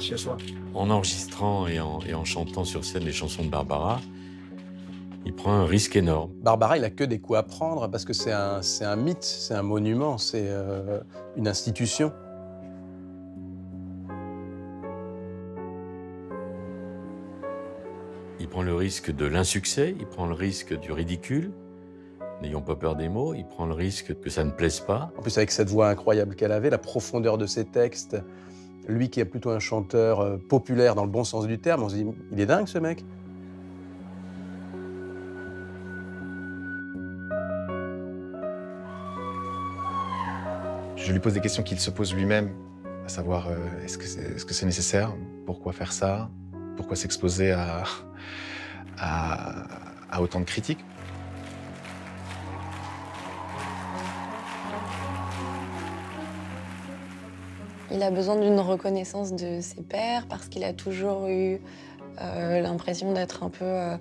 Soi. En enregistrant et en, et en chantant sur scène les chansons de Barbara, il prend un risque énorme. Barbara, il a que des coups à prendre parce que c'est un, c'est un mythe, c'est un monument, c'est euh, une institution. Il prend le risque de l'insuccès, il prend le risque du ridicule. N'ayons pas peur des mots, il prend le risque que ça ne plaise pas. En plus, avec cette voix incroyable qu'elle avait, la profondeur de ses textes, lui qui est plutôt un chanteur euh, populaire dans le bon sens du terme, on se dit, il est dingue ce mec. Je lui pose des questions qu'il se pose lui-même, à savoir euh, est-ce que c'est est -ce c'est nécessaire? Pourquoi faire ça? Pourquoi s'exposer à autant de critiques? Il a besoin d'une reconnaissance de ses pairs parce qu'il a toujours eu euh, l'impression d'être un peu euh,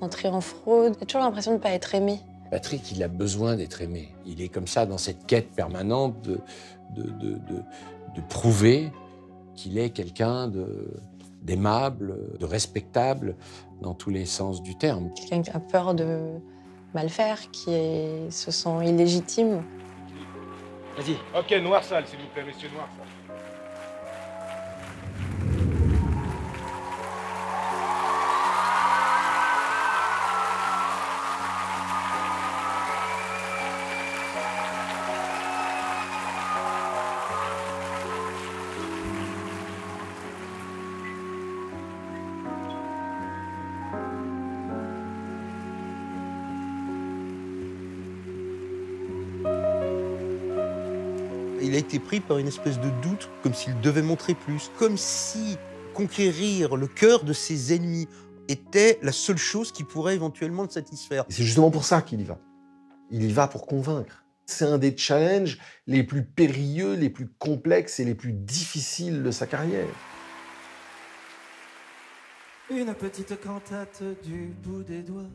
entré en fraude. Il a toujours l'impression de ne pas être aimé. Patrick, il a besoin d'être aimé. Il est comme ça dans cette quête permanente de, de, de, de, de prouver qu'il est quelqu'un d'aimable, de, respectable dans tous les sens du terme. Quelqu'un qui a peur de mal faire, qui est, se sent illégitime. Vas-y. Ok, noir sale, s'il vous plaît, messieurs, noir sale. Il a été pris par une espèce de doute, comme s'il devait montrer plus, comme si conquérir le cœur de ses ennemis était la seule chose qui pourrait éventuellement le satisfaire. Et c'est justement pour ça qu'il y va. Il y va pour convaincre. C'est un des challenges les plus périlleux, les plus complexes et les plus difficiles de sa carrière. Une petite cantate du bout des doigts,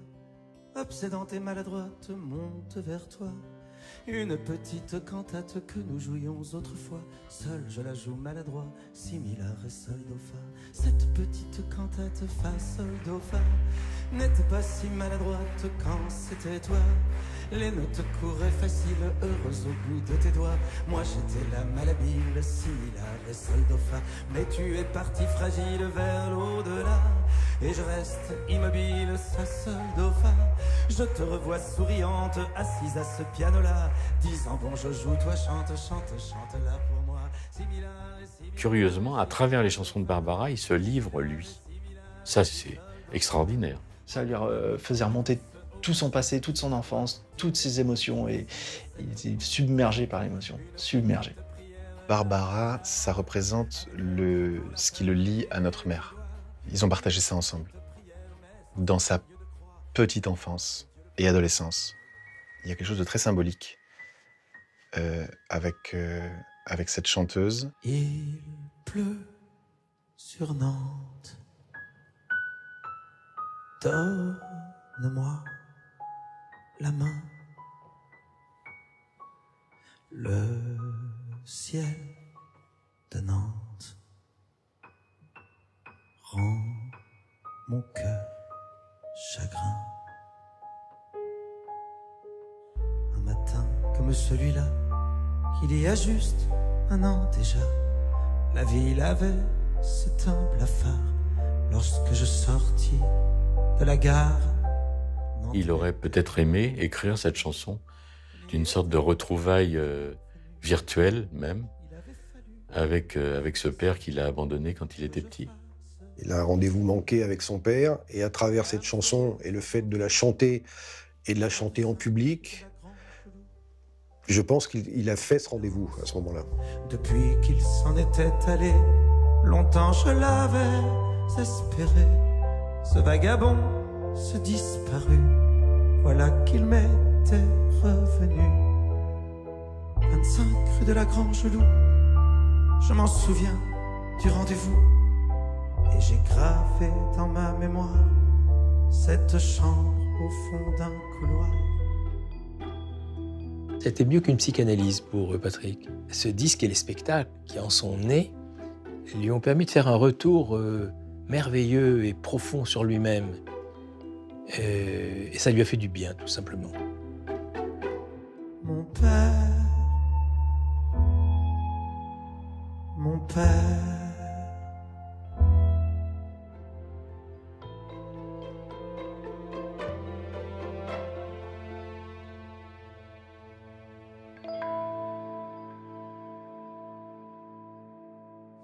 obsédante et maladroite, monte vers toi. Une petite cantate que nous jouions autrefois. Seul je la joue maladroit, similaire et sol do fa. Cette petite cantate fa sol do fa n'était pas si maladroite quand c'était toi. Les notes couraient faciles, heureuses au bout de tes doigts. Moi j'étais la malhabile, similaire et sol do fa. Mais tu es parti fragile vers l'au-delà. Et je reste immobile, sa sol do fa. Je te revois souriante, assise à ce piano-là, disant bon je joue, toi chante, chante, chante là pour moi. Curieusement, à travers les chansons de Barbara, il se livre lui. Ça, c'est extraordinaire. Ça lui faisait remonter tout son passé, toute son enfance, toutes ses émotions et il était submergé par l'émotion, submergé. Barbara, ça représente le, ce qui le lie à notre mère. Ils ont partagé ça ensemble. Dans sa petite enfance et adolescence, il y a quelque chose de très symbolique euh, avec, euh, avec cette chanteuse. Il pleut sur Nantes. Donne-moi la main. Le ciel de Nantes rend mon cœur chagrin. Un matin comme celui-là, il y a juste un an déjà, la ville avait cet humble phare lorsque je sortis de la gare. Il aurait peut-être aimé écrire cette chanson d'une sorte de retrouvaille euh, virtuelle même avec, euh, avec ce père qu'il a abandonné quand il était petit. Il a un rendez-vous manqué avec son père, et à travers cette chanson et le fait de la chanter et de la chanter en public, je pense qu'il il a fait ce rendez-vous à ce moment-là. Depuis qu'il s'en était allé, longtemps je l'avais espéré. Ce vagabond, ce disparu, voilà qu'il m'était revenu. 25 rue de la Grange Loup, je m'en souviens du rendez-vous. Et j'ai gravé dans ma mémoire cette chambre au fond d'un couloir. C'était mieux qu'une psychanalyse pour Patrick. Ce disque et les spectacles qui en sont nés lui ont permis de faire un retour euh, merveilleux et profond sur lui-même. Euh, et ça lui a fait du bien, tout simplement. Mon père, mon père.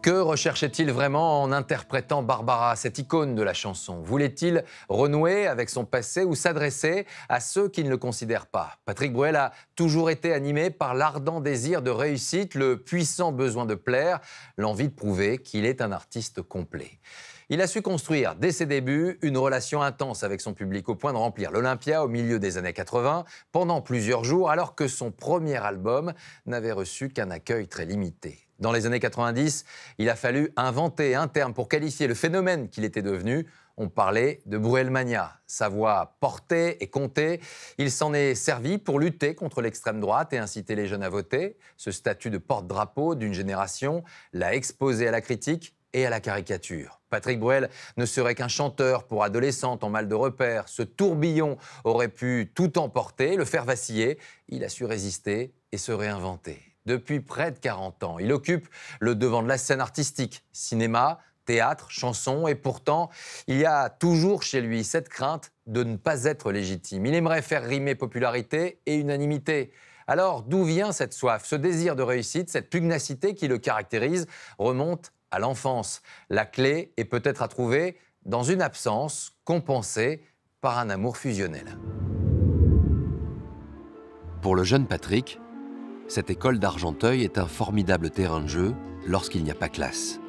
Que recherchait-il vraiment en interprétant Barbara, cette icône de la chanson? Voulait-il renouer avec son passé ou s'adresser à ceux qui ne le considèrent pas? Patrick Bruel a toujours été animé par l'ardent désir de réussite, le puissant besoin de plaire, l'envie de prouver qu'il est un artiste complet. Il a su construire, dès ses débuts, une relation intense avec son public au point de remplir l'Olympia au milieu des années 80 pendant plusieurs jours alors que son premier album n'avait reçu qu'un accueil très limité. Dans les années 90, il a fallu inventer un terme pour qualifier le phénomène qu'il était devenu. On parlait de Bruelmania. Sa voix portée et comptée, il s'en est servi pour lutter contre l'extrême droite et inciter les jeunes à voter. Ce statut de porte-drapeau d'une génération l'a exposé à la critique et à la caricature. Patrick Bruel ne serait qu'un chanteur pour adolescentes en mal de repère. Ce tourbillon aurait pu tout emporter, le faire vaciller. Il a su résister et se réinventer depuis près de 40 ans. Il occupe le devant de la scène artistique, cinéma, théâtre, chanson, et pourtant, il y a toujours chez lui cette crainte de ne pas être légitime. Il aimerait faire rimer popularité et unanimité. Alors, d'où vient cette soif, ce désir de réussite, cette pugnacité qui le caractérise remonte à l'enfance. La clé est peut-être à trouver dans une absence compensée par un amour fusionnel. Pour le jeune Patrick, cette école d'Argenteuil est un formidable terrain de jeu lorsqu'il n'y a pas classe.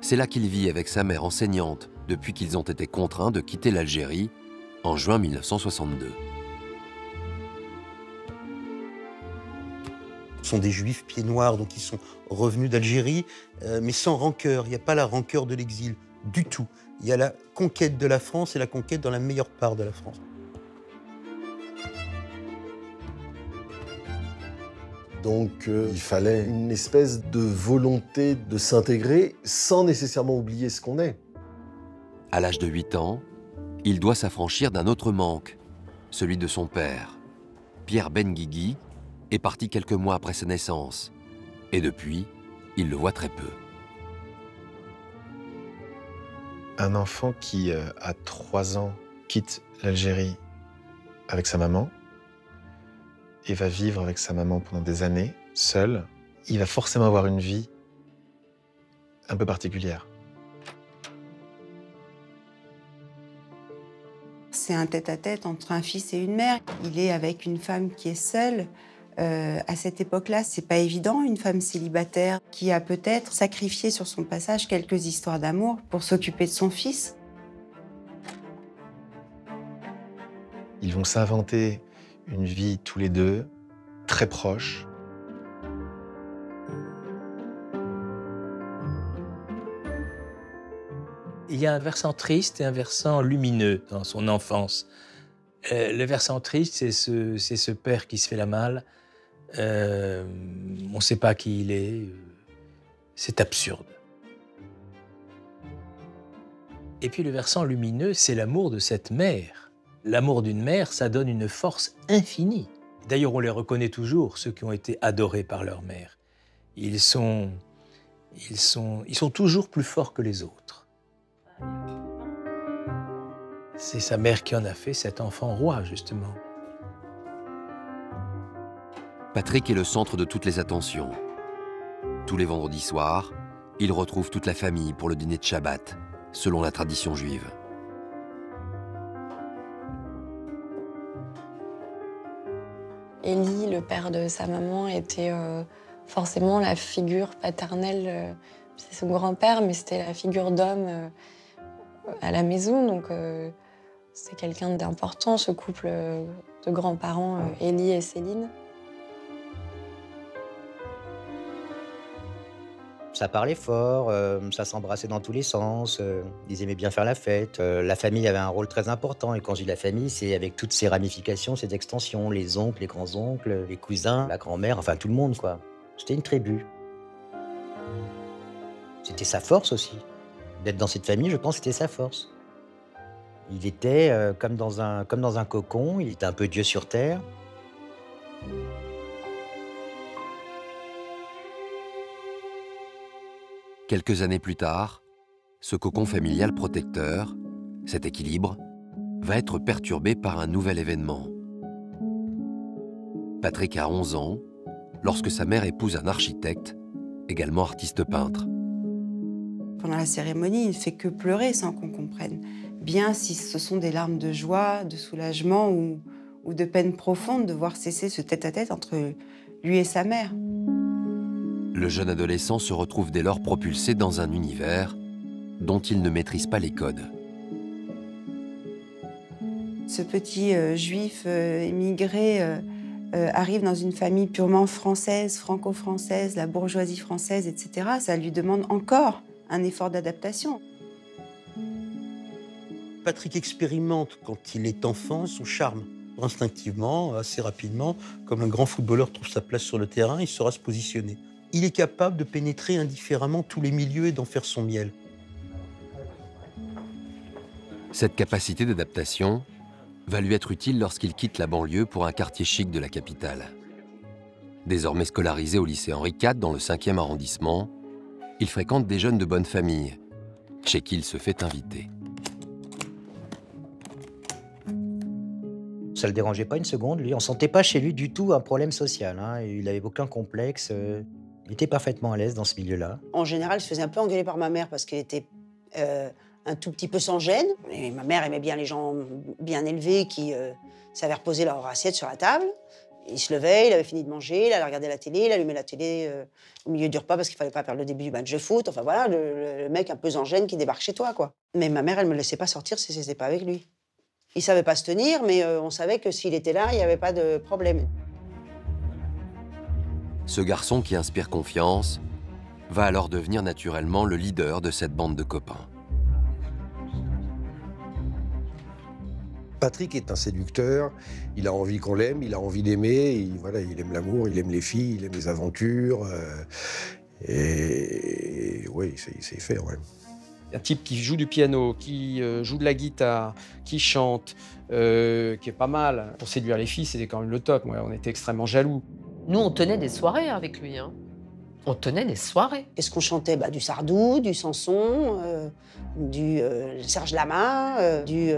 C'est là qu'il vit avec sa mère enseignante depuis qu'ils ont été contraints de quitter l'Algérie en juin 1962. Ce sont des juifs pieds noirs, donc ils sont revenus d'Algérie, euh, mais sans rancœur. Il n'y a pas la rancœur de l'exil, du tout. Il y a la conquête de la France et la conquête dans la meilleure part de la France. Donc euh, il fallait une espèce de volonté de s'intégrer sans nécessairement oublier ce qu'on est. À l'âge de 8 ans, il doit s'affranchir d'un autre manque, celui de son père. Pierre Benguigui est parti quelques mois après sa naissance. Et depuis, il le voit très peu. Un enfant qui, euh, à 3 ans, quitte l'Algérie avec sa maman, et va vivre avec sa maman pendant des années, seul, il va forcément avoir une vie un peu particulière. C'est un tête-à-tête entre un fils et une mère. Il est avec une femme qui est seule. Euh, à cette époque-là, c'est pas évident, une femme célibataire qui a peut-être sacrifié sur son passage quelques histoires d'amour pour s'occuper de son fils. Ils vont s'inventer une vie tous les deux, très proches. Il y a un versant triste et un versant lumineux dans son enfance. Euh, le versant triste, c'est ce, ce, père qui se fait la malle. Euh, on ne sait pas qui il est. C'est absurde. Et puis le versant lumineux, c'est l'amour de cette mère L'amour d'une mère, ça donne une force infinie. D'ailleurs, on les reconnaît toujours, ceux qui ont été adorés par leur mère. Ils sont, ils sont, ils sont toujours plus forts que les autres. C'est sa mère qui en a fait cet enfant roi, justement. Patrick est le centre de toutes les attentions. Tous les vendredis soirs, il retrouve toute la famille pour le dîner de Shabbat, selon la tradition juive. Élie, le père de sa maman, était euh, forcément la figure paternelle. Euh, c'est son grand-père, mais c'était la figure d'homme euh, à la maison. Donc c'est quelqu'un d'important, ce couple de grands-parents, Élie et Céline. Ça parlait fort, euh, ça s'embrassait dans tous les sens, euh, ils aimaient bien faire la fête. euh, la famille avait un rôle très important, et quand je dis la famille, c'est avec toutes ses ramifications, ses extensions, les oncles, les grands-oncles, les cousins, la grand-mère, enfin tout le monde, quoi. C'était une tribu. C'était sa force aussi. D'être dans cette famille, je pense que c'était sa force. Il était comme, dans un, comme dans un cocon, il était un peu Dieu sur terre. Quelques années plus tard, ce cocon familial protecteur, cet équilibre, va être perturbé par un nouvel événement. Patrick a 11 ans lorsque sa mère épouse un architecte, également artiste peintre. Pendant la cérémonie, il ne fait que pleurer sans qu'on comprenne bien si ce sont des larmes de joie, de soulagement ou, de peine profonde de voir cesser ce tête-à-tête entre lui et sa mère. Le jeune adolescent se retrouve dès lors propulsé dans un univers dont il ne maîtrise pas les codes. Ce petit euh, juif euh, émigré euh, euh, arrive dans une famille purement française, franco-française, la bourgeoisie française, etc. Ça lui demande encore un effort d'adaptation. Patrick expérimente, quand il est enfant, son charme. Instinctivement, assez rapidement, comme un grand footballeur trouve sa place sur le terrain, il saura se positionner. Il est capable de pénétrer indifféremment tous les milieux et d'en faire son miel. Cette capacité d'adaptation va lui être utile lorsqu'il quitte la banlieue pour un quartier chic de la capitale. Désormais scolarisé au lycée Henri IV dans le 5e arrondissement, il fréquente des jeunes de bonne famille, chez qui il se fait inviter. Ça le dérangeait pas une seconde, lui. On sentait pas chez lui du tout un problème social. hein. Il avait aucun complexe. Il était parfaitement à l'aise dans ce milieu-là. En général, je faisais un peu engueuler par ma mère parce qu'elle était euh, un tout petit peu sans gêne. Et ma mère aimait bien les gens bien élevés qui euh, savaient reposer leur assiette sur la table. Il se levait, il avait fini de manger, il allait regarder la télé, il allumait la télé euh, au milieu du repas parce qu'il fallait pas perdre le début du match de foot. Enfin voilà, le, le- mec un peu sans gêne qui débarque chez toi, quoi. Mais ma mère, elle me laissait pas sortir si c'était pas avec lui. Il savait pas se tenir, mais on savait que s'il était là, il n'y avait pas de problème. Ce garçon qui inspire confiance va alors devenir naturellement le leader de cette bande de copains. Patrick est un séducteur, il a envie qu'on l'aime, il a envie d'aimer, il, voilà, il aime l'amour, il aime les filles, il aime les aventures. euh, et, et oui, sait faire, ouais. Un type qui joue du piano, qui euh, joue de la guitare, qui chante, euh, qui est pas mal. Pour séduire les filles, c'était quand même le top. On était extrêmement jaloux. Nous, on tenait des soirées avec lui. Hein. On tenait des soirées. Qu'est-ce qu'on chantait? Bah, Du Sardou, du Sanson, euh, du euh, Serge Lama, euh, du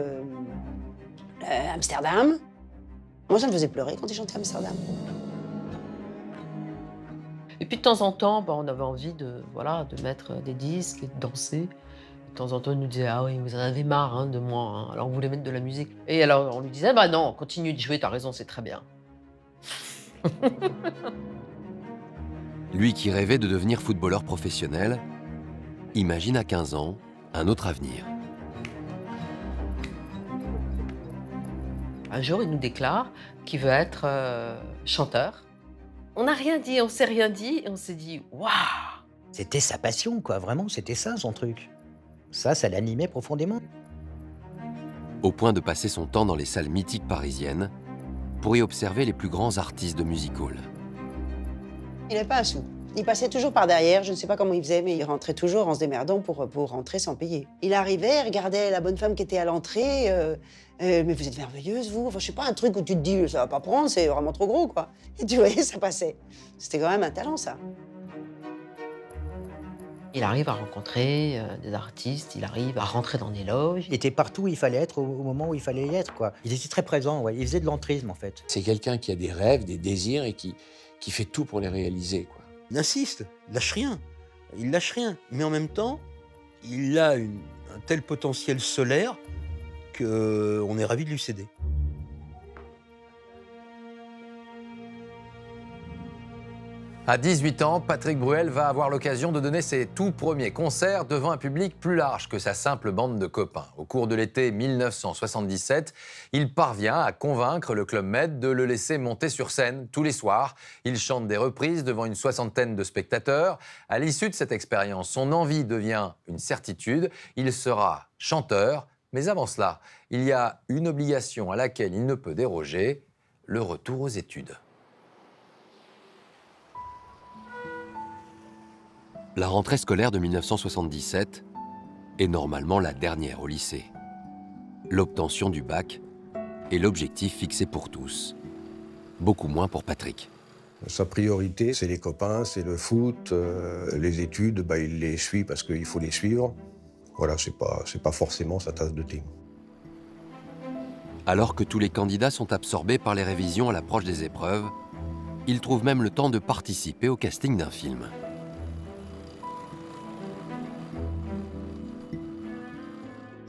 Amsterdam. Moi, ça me faisait pleurer quand il chantait Amsterdam. Et puis de temps en temps, bah, on avait envie de, voilà, de mettre des disques et de danser. De temps en temps, il nous disait Ah oui, vous en avez marre hein, de moi, hein. alors on voulait mettre de la musique. Et alors on lui disait Bah non, continue de jouer, t'as raison, c'est très bien. Lui qui rêvait de devenir footballeur professionnel, imagine à 15 ans un autre avenir. Un jour, il nous déclare qu'il veut être euh, chanteur. On n'a rien dit, on s'est rien dit, et on s'est dit Waouh C'était sa passion, quoi. Vraiment, c'était ça, son truc. Ça, ça l'animait profondément. Au point de passer son temps dans les salles mythiques parisiennes pour y observer les plus grands artistes de music hall. Il n'avait pas un sou. Il passait toujours par derrière, je ne sais pas comment il faisait, mais il rentrait toujours en se démerdant pour, pour rentrer sans payer. Il arrivait, regardait la bonne femme qui était à l'entrée. euh, euh, mais vous êtes merveilleuse, vous. Enfin, je sais pas, un truc où tu te dis, ça va pas prendre, c'est vraiment trop gros, quoi. Et tu voyais, ça passait. C'était quand même un talent, ça. Il arrive à rencontrer euh, des artistes, il arrive à rentrer dans des loges. Il était partout où il fallait être au, au moment où il fallait y être, quoi. Il était très présent, ouais. Il faisait de l'entrisme, en fait. C'est quelqu'un qui a des rêves, des désirs et qui, qui fait tout pour les réaliser. Quoi. Il insiste, il lâche rien. Il lâche rien. Mais en même temps, il a une- un tel potentiel solaire qu'on est ravi de lui céder. À 18 ans, Patrick Bruel va avoir l'occasion de donner ses tout premiers concerts devant un public plus large que sa simple bande de copains. Au cours de l'été 1977, il parvient à convaincre le Club Med de le laisser monter sur scène tous les soirs. Il chante des reprises devant une soixantaine de spectateurs. À l'issue de cette expérience, son envie devient une certitude. Il sera chanteur, mais avant cela, il y a une obligation à laquelle il ne peut déroger, le retour aux études. La rentrée scolaire de 1977 est normalement la dernière au lycée. L'obtention du bac est l'objectif fixé pour tous. Beaucoup moins pour Patrick. Sa priorité, c'est les copains, c'est le foot, euh, les études, bah, il les suit parce qu'il faut les suivre. Voilà, c'est pas, pas forcément sa tasse de thé. Alors que tous les candidats sont absorbés par les révisions à l'approche des épreuves, il trouve même le temps de participer au casting d'un film.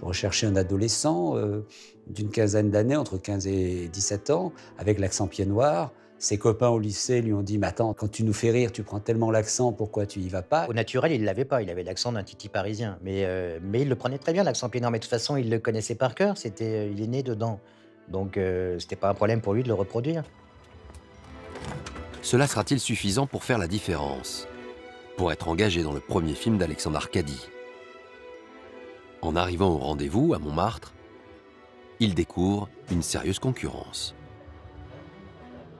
Rechercher un adolescent euh, d'une quinzaine d'années, entre 15 et 17 ans, avec l'accent pied noir. Ses copains au lycée lui ont dit Mais attends, quand tu nous fais rire, tu prends tellement l'accent, pourquoi tu y vas pas? Au naturel, il ne l'avait pas. Il avait l'accent d'un titi parisien. Mais, euh, mais il le prenait très bien, l'accent pied noir. Mais de toute façon, il le connaissait par cœur. C'était, euh, il est né dedans. Donc, ce c'était pas un problème pour lui de le reproduire. Cela sera-t-il suffisant pour faire la différence? Pour être engagé dans le premier film d'Alexandre Arcadie en arrivant au rendez-vous à Montmartre, il découvre une sérieuse concurrence.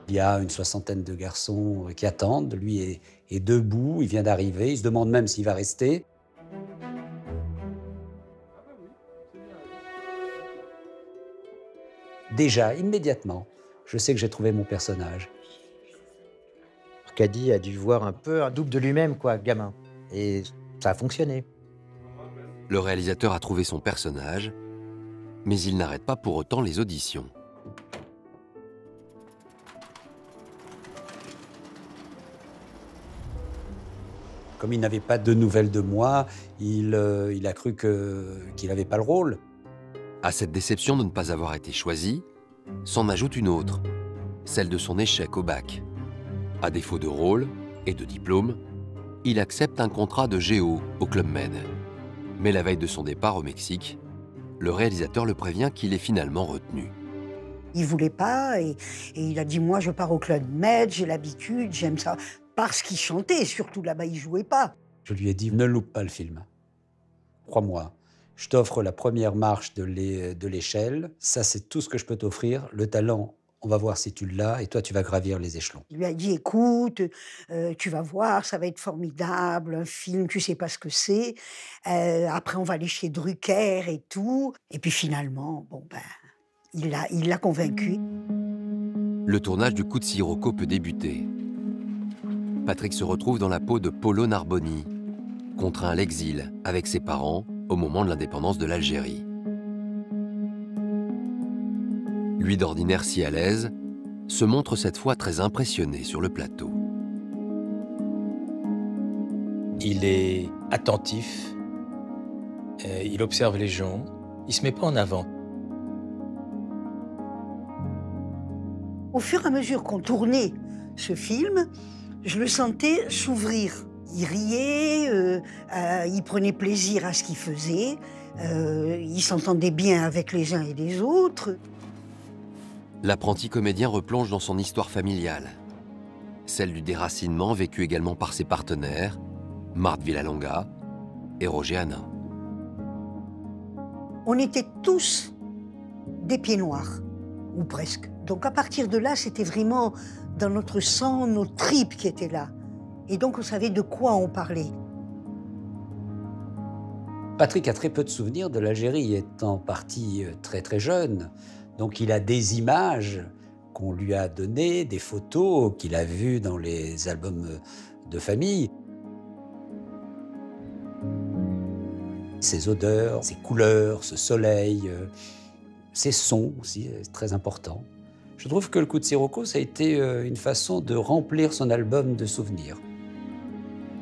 Il y a une soixantaine de garçons qui attendent. Lui est, debout, il vient d'arriver, il se demande même s'il va rester. Déjà, immédiatement, je sais que j'ai trouvé mon personnage. Arcadie a dû voir un peu un double de lui-même, quoi, gamin. Et ça a fonctionné. Le réalisateur a trouvé son personnage, mais il n'arrête pas pour autant les auditions. Comme il n'avait pas de nouvelles de moi, il, euh, a cru qu'il n'avait pas le rôle. À cette déception de ne pas avoir été choisi, s'en ajoute une autre, celle de son échec au bac. À défaut de rôle et de diplôme, il accepte un contrat de géo au Club Med. Mais la veille de son départ au Mexique, le réalisateur le prévient qu'il est finalement retenu. Il voulait pas et, il a dit moi je pars au Club Med, j'ai l'habitude, j'aime ça parce qu'il chantait, surtout là-bas il jouait pas. Je lui ai dit ne loupe pas le film. Crois-moi, je t'offre la première marche de l'échelle, ça c'est tout ce que je peux t'offrir, le talent on va voir si tu l'as, et toi, tu vas gravir les échelons. Il lui a dit, écoute, euh, tu vas voir, ça va être formidable, un film, tu sais pas ce que c'est. Euh, après, on va aller chez Drucker et tout. Et puis finalement, bon ben, il l'a, il l'a convaincu. Le tournage du coup de Sirocco peut débuter. Patrick se retrouve dans la peau de Polo Narboni, contraint à l'exil avec ses parents au moment de l'indépendance de l'Algérie. Lui d'ordinaire si à l'aise, se montre cette fois très impressionné sur le plateau. Il est attentif, euh, il observe les gens, il se met pas en avant. Au fur et à mesure qu'on tournait ce film, je le sentais s'ouvrir. Il riait, euh, euh, il prenait plaisir à ce qu'il faisait, il s'entendait bien avec les uns et les autres l'apprenti comédien replonge dans son histoire familiale, celle du déracinement vécu également par ses partenaires, Marthe Villalonga et Roger Hanin. On était tous des pieds noirs, ou presque. Donc à partir de là, c'était vraiment dans notre sang, nos tripes qui étaient là. Et donc on savait de quoi on parlait. Patrick a très peu de souvenirs de l'Algérie, étant parti euh, très très jeune. Donc il a des images qu'on lui a données, des photos qu'il a vues dans les albums de famille. Ces odeurs, ces couleurs, ce soleil, ces sons aussi, c'est très important. Je trouve que le coup de Sirocco, ça a été euh, une façon de remplir son album de souvenirs.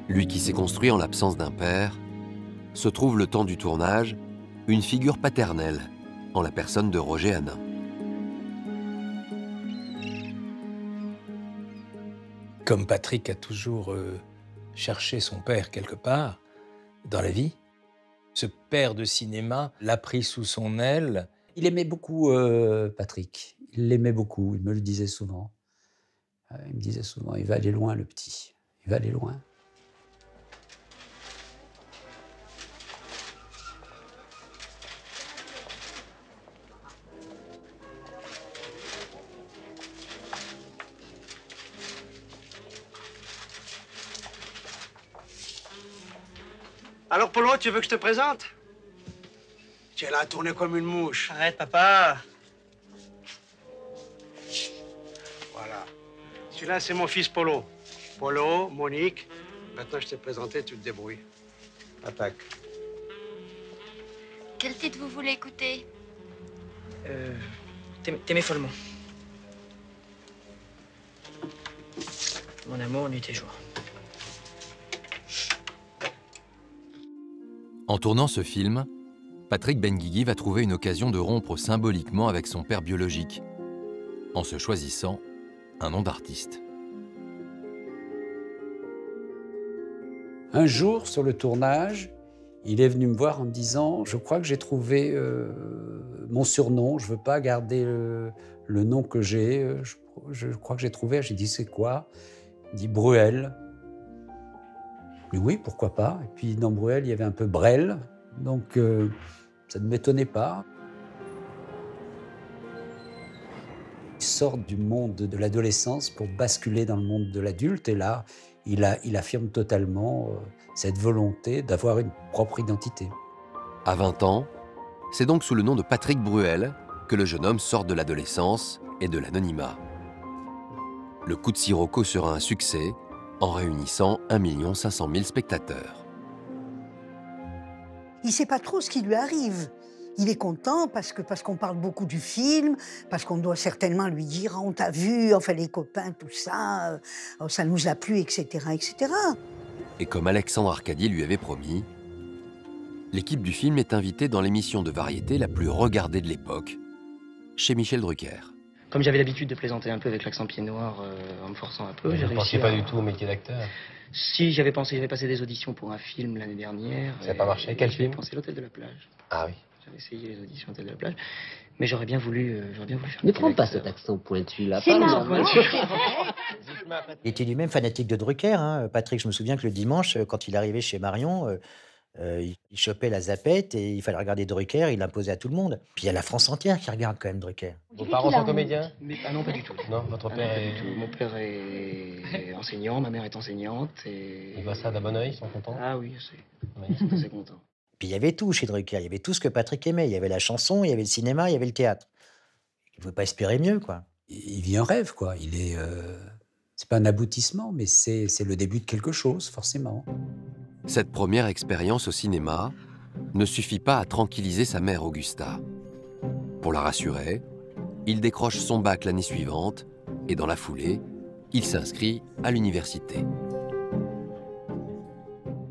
Lui qui s'est construit en l'absence d'un père, se trouve le temps du tournage une figure paternelle en la personne de Roger Hanin. Comme Patrick a toujours euh, cherché son père quelque part dans la vie, ce père de cinéma l'a pris sous son aile. Il aimait beaucoup euh, Patrick. Il l'aimait beaucoup. Il me le disait souvent. Euh, il me disait souvent, il va aller loin, le petit. Il va aller loin. Alors, Polo, tu veux que je te présente? Tu es là à tourner comme une mouche. Arrête, papa. Voilà. Celui-là, c'est mon fils Polo. Polo, Monique. Maintenant, je t'ai présenté, tu te débrouilles. Attaque. Quel titre vous voulez écouter? Euh, T'aimer t'aimer follement. Mon amour, nuit et jour. En tournant ce film, Patrick Benguigui va trouver une occasion de rompre symboliquement avec son père biologique, en se choisissant un nom d'artiste. Un jour, sur le tournage, il est venu me voir en me disant Je crois que j'ai trouvé euh, mon surnom, je ne veux pas garder le, nom que j'ai, euh, je, je crois que j'ai trouvé. J'ai dit C'est quoi? Il dit Bruel. Oui, pourquoi pas. Et puis dans Bruel, il y avait un peu Brel, donc euh, ça ne m'étonnait pas. Il sort du monde de l'adolescence pour basculer dans le monde de l'adulte, et là, il affirme totalement euh, cette volonté d'avoir une propre identité. À 20 ans, c'est donc sous le nom de Patrick Bruel que le jeune homme sort de l'adolescence et de l'anonymat. Le coup de Sirocco sera un succès en réunissant 1 500 000 spectateurs. Il ne sait pas trop ce qui lui arrive. Il est content parce que parce qu'on parle beaucoup du film, parce qu'on doit certainement lui dire Ah, on t'a vu, enfin les copains, tout ça, euh, oh, ça nous a plu, etc., etc. Et comme Alexandre Arcadi lui avait promis, l'équipe du film est invitée dans l'émission de variété la plus regardée de l'époque, chez Michel Drucker. Comme j'avais l'habitude de plaisanter un peu avec l'accent pied noir euh, en me forçant un peu, Vous j'ai ne réussi pensiez pas à- du tout au métier d'acteur Si, j'avais pensé, j'avais passé des auditions pour un film l'année dernière. Ça n'a pas marché Quel J'avais film? pensé l'hôtel de la plage. Ah oui. J'avais essayé les auditions l'hôtel de la plage, mais j'aurais bien voulu, euh, j'aurais bien voulu faire. Ne prends pas cet accent pointu là. C'est. Il était lui-même fanatique de Drucker. hein? Patrick, je me souviens que le dimanche, euh, quand il arrivait chez Marion, euh, euh, il il chopait la zapette et il fallait regarder Drucker, il l'imposait à tout le monde. Puis il y a la France entière qui regarde quand même Drucker. Vos parents sont comédiens Mais, ah non, pas du tout. Non, votre Ah non, père pas est. du tout. Mon père est enseignant, ma mère est enseignante et. Ils voient ça d'un bon oeil, ils sont contents? Ah oui, je sais. Oui. Ils sont assez contents. Puis il y avait tout chez Drucker. Il y avait tout ce que Patrick aimait. Il y avait la chanson, il y avait le cinéma, il y avait le théâtre. Il ne pouvait pas espérer mieux, quoi. Il vit un rêve, quoi. Il est. euh, c'est pas un aboutissement, mais c'est c'est le début de quelque chose, forcément. Cette première expérience au cinéma ne suffit pas à tranquilliser sa mère Augusta. Pour la rassurer, il décroche son bac l'année suivante et dans la foulée, il s'inscrit à l'université.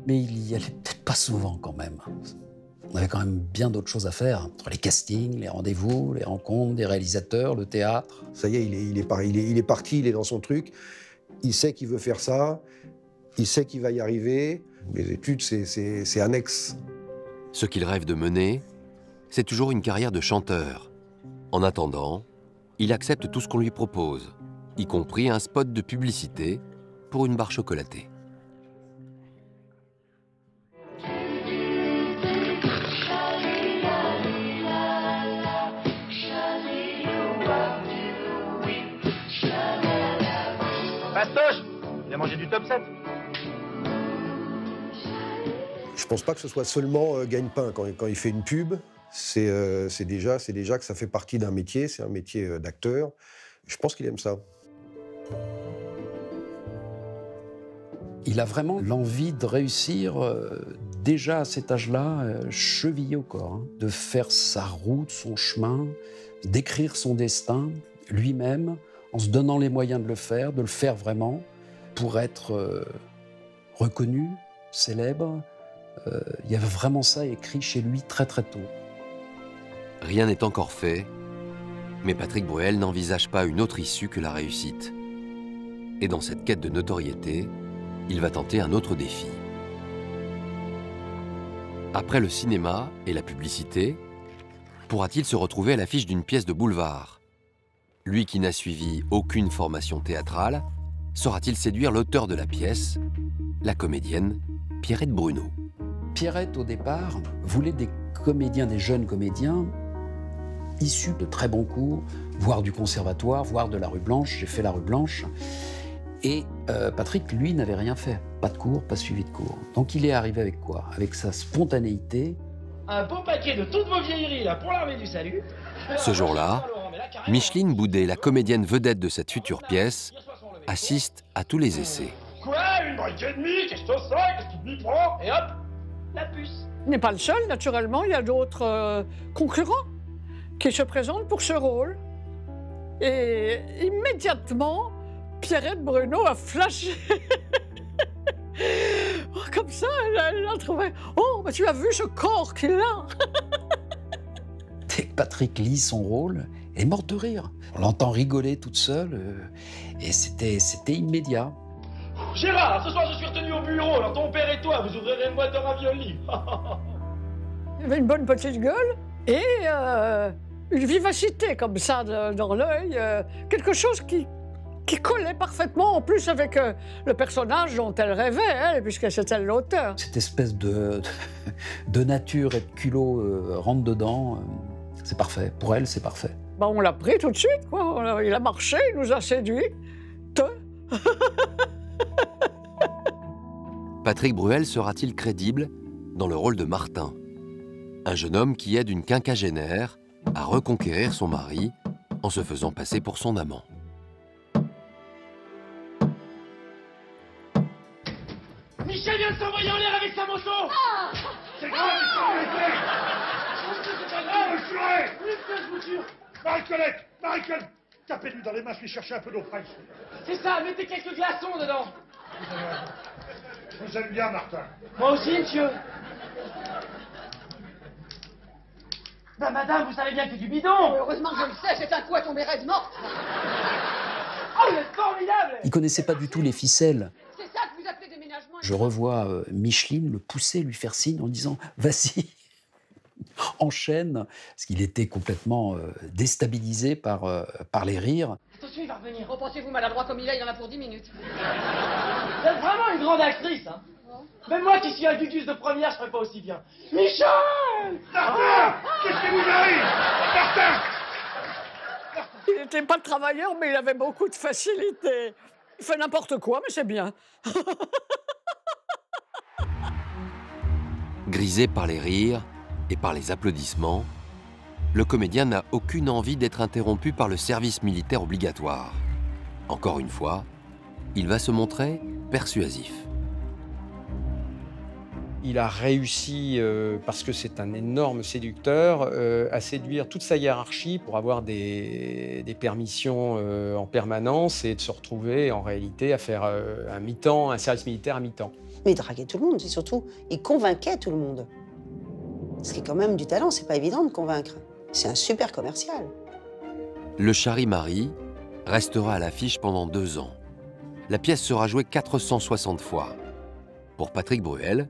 Mais il y allait peut-être pas souvent quand même. On avait quand même bien d'autres choses à faire, entre les castings, les rendez-vous, les rencontres des réalisateurs, le théâtre. Ça y est, il est, il est, par- il est, il est parti, il est dans son truc. Il sait qu'il veut faire ça. Il sait qu'il va y arriver. Les études, c'est- c'est c'est annexe. Ce qu'il rêve de mener, c'est toujours une carrière de chanteur. En attendant, il accepte tout ce qu'on lui propose, y compris un spot de publicité pour une barre chocolatée. Pastoche Il a mangé du top 7 Je pense pas que ce soit seulement euh, gagne-pain quand, il fait une pub. C'est euh, déjà, déjà que ça fait partie d'un métier, c'est un métier euh, d'acteur. Je pense qu'il aime ça. Il a vraiment l'envie de réussir euh, déjà à cet âge-là, chevillé au corps, hein, de faire sa route, son chemin, d'écrire son destin lui-même, en se donnant les moyens de le faire, de le faire vraiment, pour être reconnu, célèbre. Euh, il y avait vraiment ça écrit chez lui très très tôt. Rien n'est encore fait, mais Patrick Bruel n'envisage pas une autre issue que la réussite. Et dans cette quête de notoriété, il va tenter un autre défi. Après le cinéma et la publicité, pourra-t-il se retrouver à l'affiche d'une pièce de boulevard? Lui qui n'a suivi aucune formation théâtrale, saura-t-il séduire l'auteur de la pièce, la comédienne Pierrette Bruno? Pierrette, au départ, voulait des comédiens, des jeunes comédiens, issus de très bons cours, voire du conservatoire, voire de la rue Blanche. J'ai fait la rue Blanche. Et euh, Patrick, lui, n'avait rien fait. Pas de cours, pas suivi de cours. Donc il est arrivé avec quoi? Avec sa spontanéité. Un beau paquet de toutes vos vieilleries là pour l'armée du salut. Ce jour-là, Micheline Boudet, la comédienne vedette de cette future pièce, assiste à tous les essais. Quoi? Une brique et demie? Qu'est-ce que c'est Qu'est-ce que tu me prends? Et hop, la puce. Il n'est pas le seul, naturellement, il y a d'autres euh, concurrents qui se présentent pour ce rôle. Et immédiatement, Pierrette Bruno a flashé. Oh, Comme ça, elle, elle a trouvé. Oh, mais tu as vu ce corps qu'il a? Dès que Patrick lit son rôle, elle est morte de rire. On l'entend rigoler toute seule. euh, et c'était c'était immédiat. Gérard, ce soir je suis retenu au bureau. Alors ton père et toi, vous ouvrirez une boîte de raviolis. Il avait une bonne petite gueule et euh, une vivacité comme ça dans l'œil. euh, quelque chose qui, qui collait parfaitement en plus avec euh, le personnage dont elle rêvait, elle, puisque c'était l'auteur. Cette espèce de, de nature et de culot euh, rentre dedans. euh, c'est parfait. Pour elle, c'est parfait. Bah, on l'a pris tout de suite, quoi. Il a marché, il nous a séduit. Patrick Bruel sera-t-il crédible dans le rôle de Martin? Un jeune homme qui aide une quinquagénaire à reconquérir son mari en se faisant passer pour son amant. Michel vient de s'envoyer en l'air avec sa moto! C'est grave, il s'en Ah, je vous jure Marie-Colette Marie-Colette Tapez-lui dans les mains, je vais chercher un peu d'eau fraîche. C'est ça, mettez quelques glaçons dedans Je vous aime bien, Martin. Moi aussi, monsieur. Ben, madame, vous savez bien que c'est du bidon Heureusement que je le sais, c'est un coup à tomber raide morte. Oh, vous êtes formidable Il connaissait pas du tout les ficelles. C'est ça que vous appelez déménagement Je revois euh, Micheline le pousser, lui faire signe en disant Vas-y, enchaîne. Parce qu'il était complètement euh, déstabilisé par, euh, par les rires. Attention, il va revenir. Oh, pensez-vous maladroit comme il est, il en a pour 10 minutes. Vous êtes vraiment une grande actrice, hein Même moi qui suis un gugus de première, je ferais pas aussi bien. Michel Martin Qu'est-ce qui vous arrive? Martin Il n'était pas travailleur, mais il avait beaucoup de facilité. Il fait n'importe quoi, mais c'est bien. Grisé par les rires et par les applaudissements, le comédien n'a aucune envie d'être interrompu par le service militaire obligatoire. Encore une fois, il va se montrer persuasif. Il a réussi, euh, parce que c'est un énorme séducteur, euh, à séduire toute sa hiérarchie pour avoir des, des permissions euh, en permanence et de se retrouver en réalité à faire euh, un mi-temps, un service militaire à mi-temps. Mais il draguait tout le monde, et surtout, il convainquait tout le monde. Ce qui est quand même du talent, c'est pas évident de convaincre. C'est un super commercial. Le Chari-Marie restera à l'affiche pendant deux ans. La pièce sera jouée 460 fois. Pour Patrick Bruel,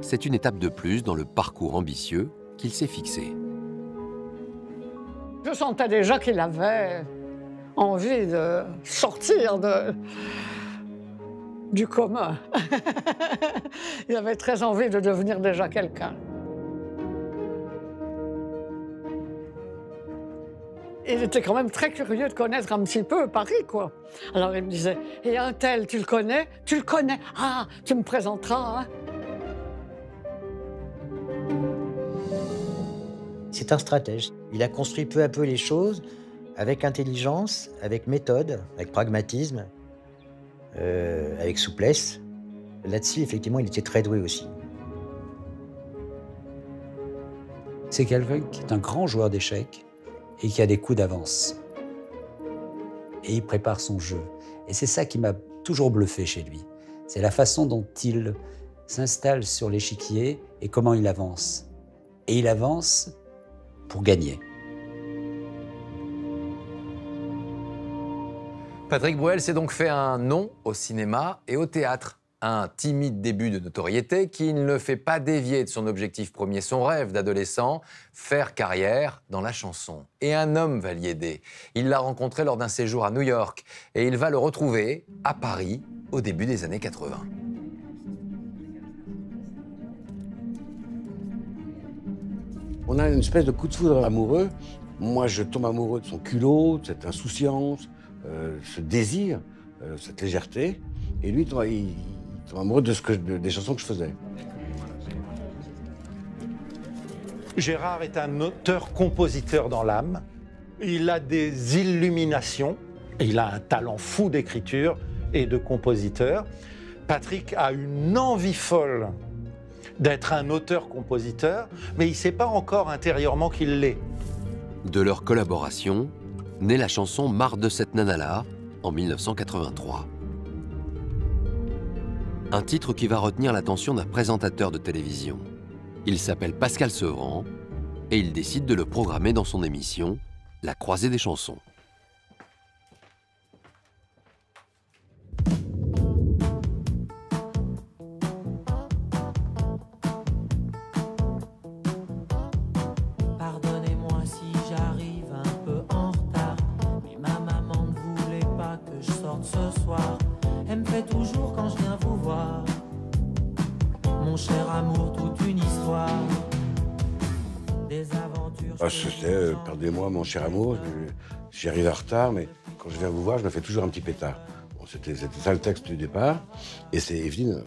c'est une étape de plus dans le parcours ambitieux qu'il s'est fixé. Je sentais déjà qu'il avait envie de sortir de, du commun. il avait très envie de devenir déjà quelqu'un. Il était quand même très curieux de connaître un petit peu Paris, quoi. Alors il me disait, et un tel, tu le connais? Tu le connais? Ah, tu me présenteras, hein C'est un stratège. Il a construit peu à peu les choses avec intelligence, avec méthode, avec pragmatisme, euh, avec souplesse. Là-dessus, effectivement, il était très doué aussi. C'est quelqu'un qui est un grand joueur d'échecs et qui a des coups d'avance. Et il prépare son jeu. Et c'est ça qui m'a toujours bluffé chez lui. C'est la façon dont il s'installe sur l'échiquier et comment il avance. Et il avance pour gagner. Patrick Bruel s'est donc fait un nom au cinéma et au théâtre. Un timide début de notoriété qui ne le fait pas dévier de son objectif premier, son rêve d'adolescent, faire carrière dans la chanson. Et un homme va l'y aider. Il l'a rencontré lors d'un séjour à New York et il va le retrouver à Paris au début des années 80. On a une espèce de coup de foudre amoureux. Moi, je tombe amoureux de son culot, de cette insouciance, euh, ce désir, euh, cette légèreté. Et lui, il tombe amoureux de ce que, de- des chansons que je faisais. Gérard est un auteur-compositeur dans l'âme. Il a des illuminations. Il a un talent fou d'écriture et de compositeur. Patrick a une envie folle d'être un auteur-compositeur, mais il ne sait pas encore intérieurement qu'il l'est. De leur collaboration naît la chanson Marre de cette nana-là en 1983. Un titre qui va retenir l'attention d'un présentateur de télévision. Il s'appelle Pascal Sevran et il décide de le programmer dans son émission La croisée des chansons. Ah, C'était euh, Perdez-moi, mon cher amour. je- J'arrive en retard, mais quand je viens vous voir, je me fais toujours un petit pétard. Bon, C'était ça le texte du départ. Et c'est Evelyne,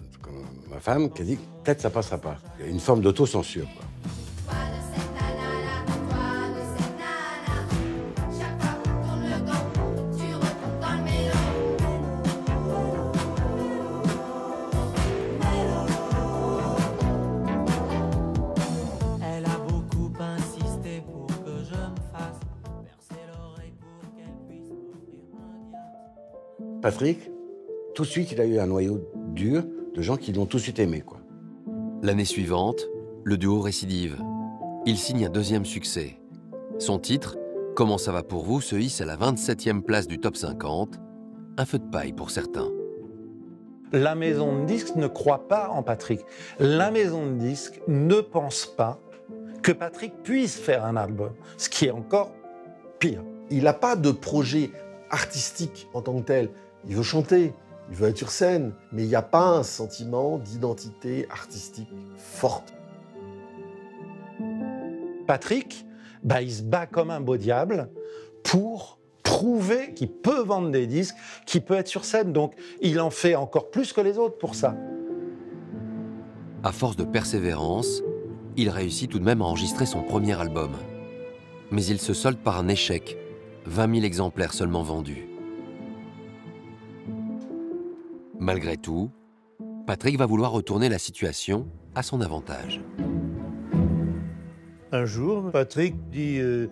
ma femme, qui a dit peut-être ça passera pas. Il y a une forme d'autocensure. Patrick, tout de suite, il a eu un noyau dur de gens qui l'ont tout de suite aimé. Quoi. L'année suivante, le duo récidive. Il signe un deuxième succès. Son titre, Comment ça va pour vous, se hisse à la 27e place du top 50. Un feu de paille pour certains. La maison de disques ne croit pas en Patrick. La maison de disques ne pense pas que Patrick puisse faire un album, ce qui est encore pire. Il n'a pas de projet artistique en tant que tel. Il veut chanter, il veut être sur scène, mais il n'y a pas un sentiment d'identité artistique forte. Patrick, bah, il se bat comme un beau diable pour prouver qu'il peut vendre des disques, qu'il peut être sur scène. Donc, il en fait encore plus que les autres pour ça. À force de persévérance, il réussit tout de même à enregistrer son premier album. Mais il se solde par un échec, 20 000 exemplaires seulement vendus. Malgré tout, Patrick va vouloir retourner la situation à son avantage. Un jour, Patrick dit euh,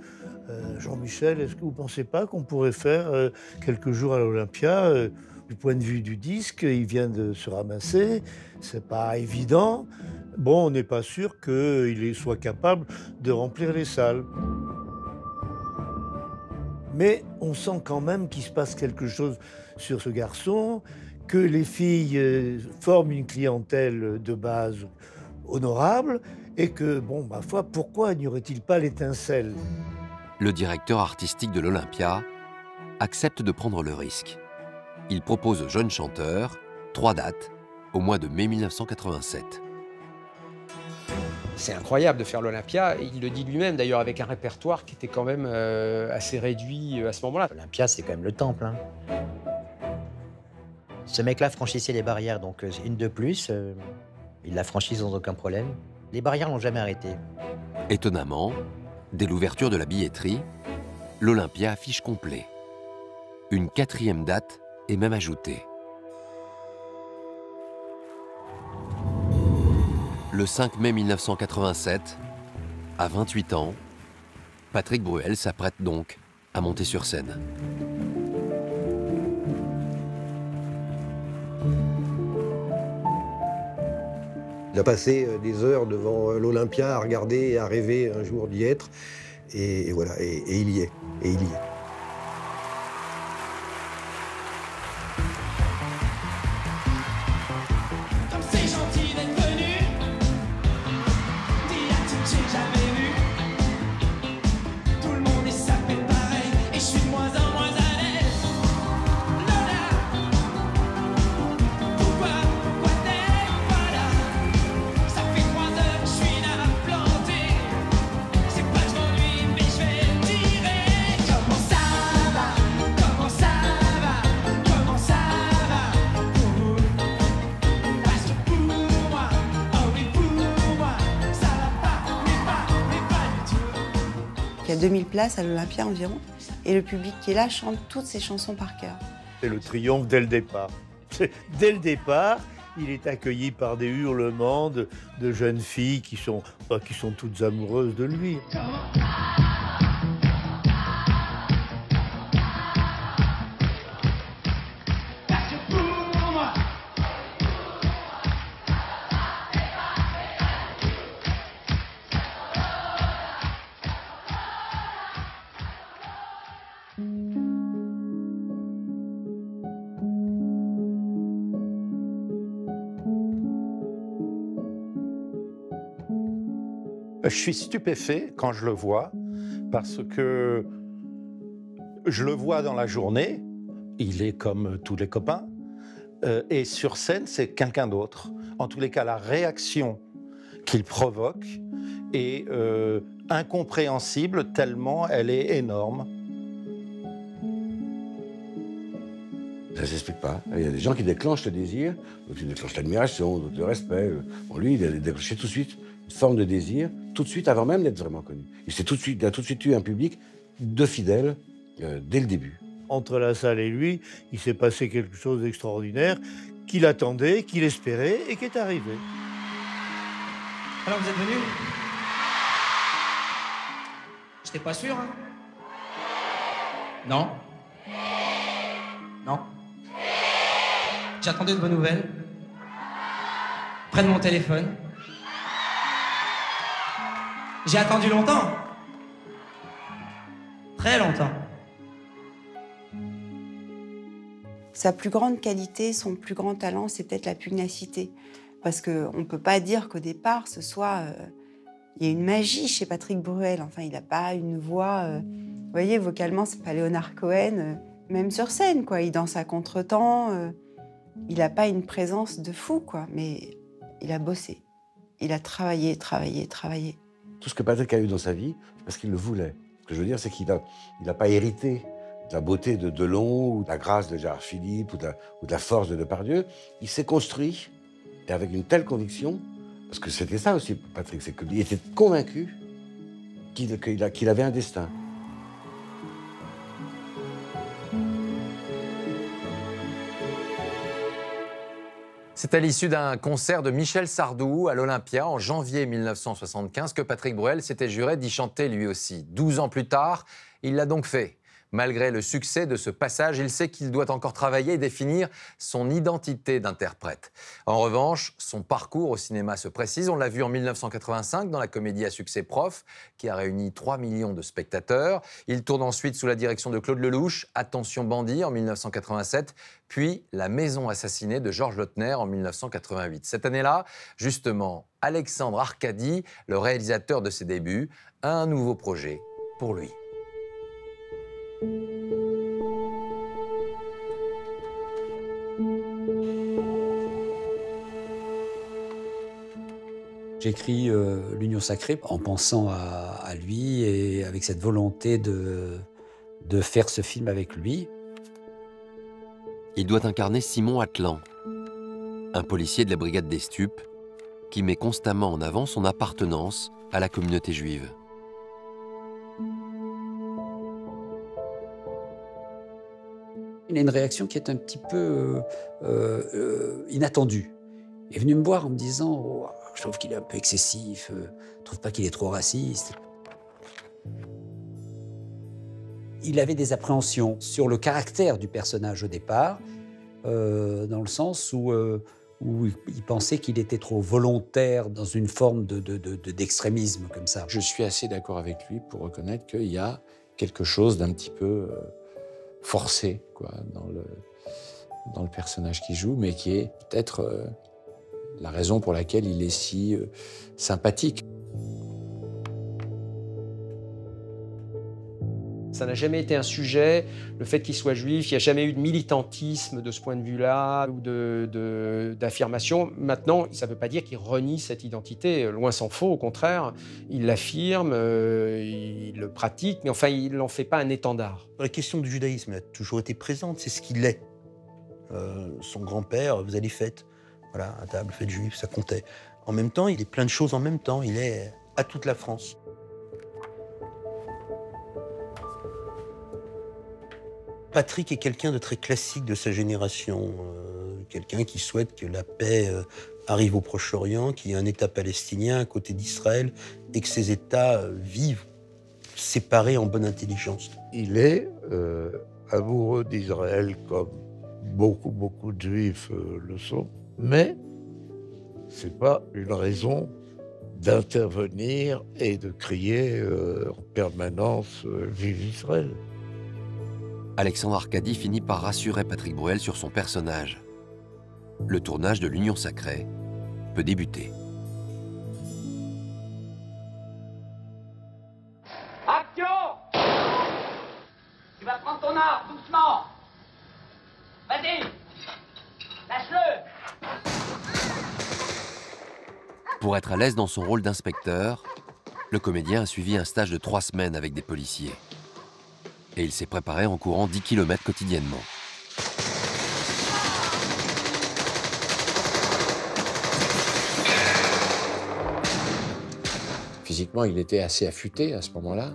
euh, Jean-Michel, est-ce que vous ne pensez pas qu'on pourrait faire euh, quelques jours à l'Olympia Du point de vue du disque, il vient de se ramasser, c'est pas évident. Bon, on n'est pas sûr qu'il soit capable de remplir les salles. Mais on sent quand même qu'il se passe quelque chose sur ce garçon, que les filles euh, forment une clientèle de base honorable, et que, bon, ma foi, pourquoi n'y aurait-il pas l'étincelle? Le directeur artistique de l'Olympia accepte de prendre le risque. Il propose au jeune chanteur trois dates au mois de mai 1987. C'est incroyable de faire l'Olympia. Il le dit lui-même, d'ailleurs, avec un répertoire qui était quand même euh, assez réduit euh, à ce moment-là. L'Olympia, c'est quand même le temple. hein. Ce mec-là franchissait les barrières, donc euh, une de plus, euh, il l'a franchi sans aucun problème. Les barrières l'ont jamais arrêté. Étonnamment, dès l'ouverture de la billetterie, l'Olympia affiche complet. Une quatrième date est même ajoutée. Le 5 mai 1987, à 28 ans, Patrick Bruel s'apprête donc à monter sur scène. Il a passé des heures devant euh, l'Olympia à regarder et à rêver un jour d'y être. Et, voilà. Et il y est. y a 2000 places à l'Olympia environ. Et le public qui est là chante toutes ses chansons par cœur. C'est le triomphe dès le départ. Dès le départ, il est accueilli par des hurlements de, de jeunes filles qui sont, bah, qui sont toutes amoureuses de lui. Je suis stupéfait quand je le vois, parce que je le vois dans la journée, il est comme tous les copains, euh, et sur scène, c'est quelqu'un d'autre. En tous les cas, la réaction qu'il provoque est euh, incompréhensible tellement elle est énorme. Ça ne s'explique pas. Il y a des gens qui déclenchent le désir, d'autres qui déclenchent l'admiration, d'autres le respect. Bon, lui, il a déclenché tout de suite forme de désir, tout de suite, avant même d'être vraiment connu. Il, s'est tout de suite, il a tout de suite eu un public de fidèles euh, dès le début. Entre la salle et lui, il s'est passé quelque chose d'extraordinaire qu'il attendait, qu'il espérait et qui est arrivé. Alors vous êtes venu? J'étais pas sûr, hein? Non? Non? J'attendais de vos nouvelles. Près de mon téléphone. J'ai attendu longtemps. Très longtemps. Sa plus grande qualité, son plus grand talent, c'est peut-être la pugnacité. Parce qu'on ne peut pas dire qu'au départ, ce soit. euh, Il y a une magie chez Patrick Bruel. Enfin, il n'a pas une voix. euh, Vous voyez, vocalement, c'est pas Léonard Cohen. euh, Même sur scène, quoi. Il danse à contre-temps. Il n'a pas une présence de fou, quoi. Mais il a bossé. Il a travaillé, travaillé, travaillé. Tout ce que Patrick a eu dans sa vie, c'est parce qu'il le voulait. Ce que je veux dire, c'est qu'il n'a il pas hérité de la beauté de Delon, ou de la grâce de Gérard Philippe, ou de la, ou de la force de Depardieu. Il s'est construit, et avec une telle conviction, parce que c'était ça aussi, Patrick, c'est qu'il était convaincu qu'il avait un destin. C'est à l'issue d'un concert de Michel Sardou à l'Olympia en janvier 1975 que Patrick Bruel s'était juré d'y chanter lui aussi. 12 ans plus tard, il l'a donc fait. Malgré le succès de ce passage, il sait qu'il doit encore travailler et définir son identité d'interprète. En revanche, son parcours au cinéma se précise. On l'a vu en 1985 dans la comédie à succès Prof, qui a réuni 3 millions de spectateurs. Il tourne ensuite sous la direction de Claude Lelouch, Attention bandit en 1987, puis La maison assassinée de Georges Lautner en 1988. Cette année-là, justement, Alexandre Arcadi, le réalisateur de ses débuts, a un nouveau projet pour lui. J'écris euh, L'Union sacrée en pensant à, lui et avec cette volonté de, de faire ce film avec lui. Il doit incarner Simon Atlan, un policier de la brigade des stupes qui met constamment en avant son appartenance à la communauté juive. Une réaction qui est un petit peu euh, euh, inattendue. Il est venu me voir en me disant Oh, Je trouve qu'il est un peu excessif, euh, je trouve pas qu'il est trop raciste. Il avait des appréhensions sur le caractère du personnage au départ, euh, dans le sens où, il- pensait qu'il était trop volontaire dans une forme de- de- de- d'extrémisme comme ça. Je suis assez d'accord avec lui pour reconnaître qu'il y a quelque chose d'un petit peu forcé quoi, dans, le, dans le personnage qu'il joue, mais qui est peut-être euh, la raison pour laquelle il est si euh, sympathique. Ça n'a jamais été un sujet, le fait qu'il soit juif, il n'y a jamais eu de militantisme de ce point de vue-là ou de- de- d'affirmation. Maintenant, ça ne veut pas dire qu'il renie cette identité, loin s'en faut, au contraire, il l'affirme, euh, il le pratique, mais enfin, il n'en fait pas un étendard. La question du judaïsme a toujours été présente, c'est ce qu'il est. Euh, son grand-père faisait les fêtes, voilà, à table, fête juive, ça comptait. En même temps, il est plein de choses en même temps, il est à toute la France. Patrick est quelqu'un de très classique de sa génération, euh, quelqu'un qui souhaite que la paix euh, arrive au Proche-Orient, qu'il y ait un État palestinien à côté d'Israël et que ces États euh, vivent séparés en bonne intelligence. Il est amoureux d'Israël comme beaucoup, beaucoup de juifs le sont, mais ce n'est pas une raison d'intervenir et de crier en permanence Vive Israël. Alexandre Arcadi finit par rassurer Patrick Bruel sur son personnage. Le tournage de l'Union sacrée peut débuter. Action Tu vas prendre ton arme, doucement Vas-y Lâche-le Pour être à l'aise dans son rôle d'inspecteur, le comédien a suivi un stage de trois semaines avec des policiers. Et il s'est préparé en courant 10 km quotidiennement. Physiquement, il était assez affûté à ce moment-là.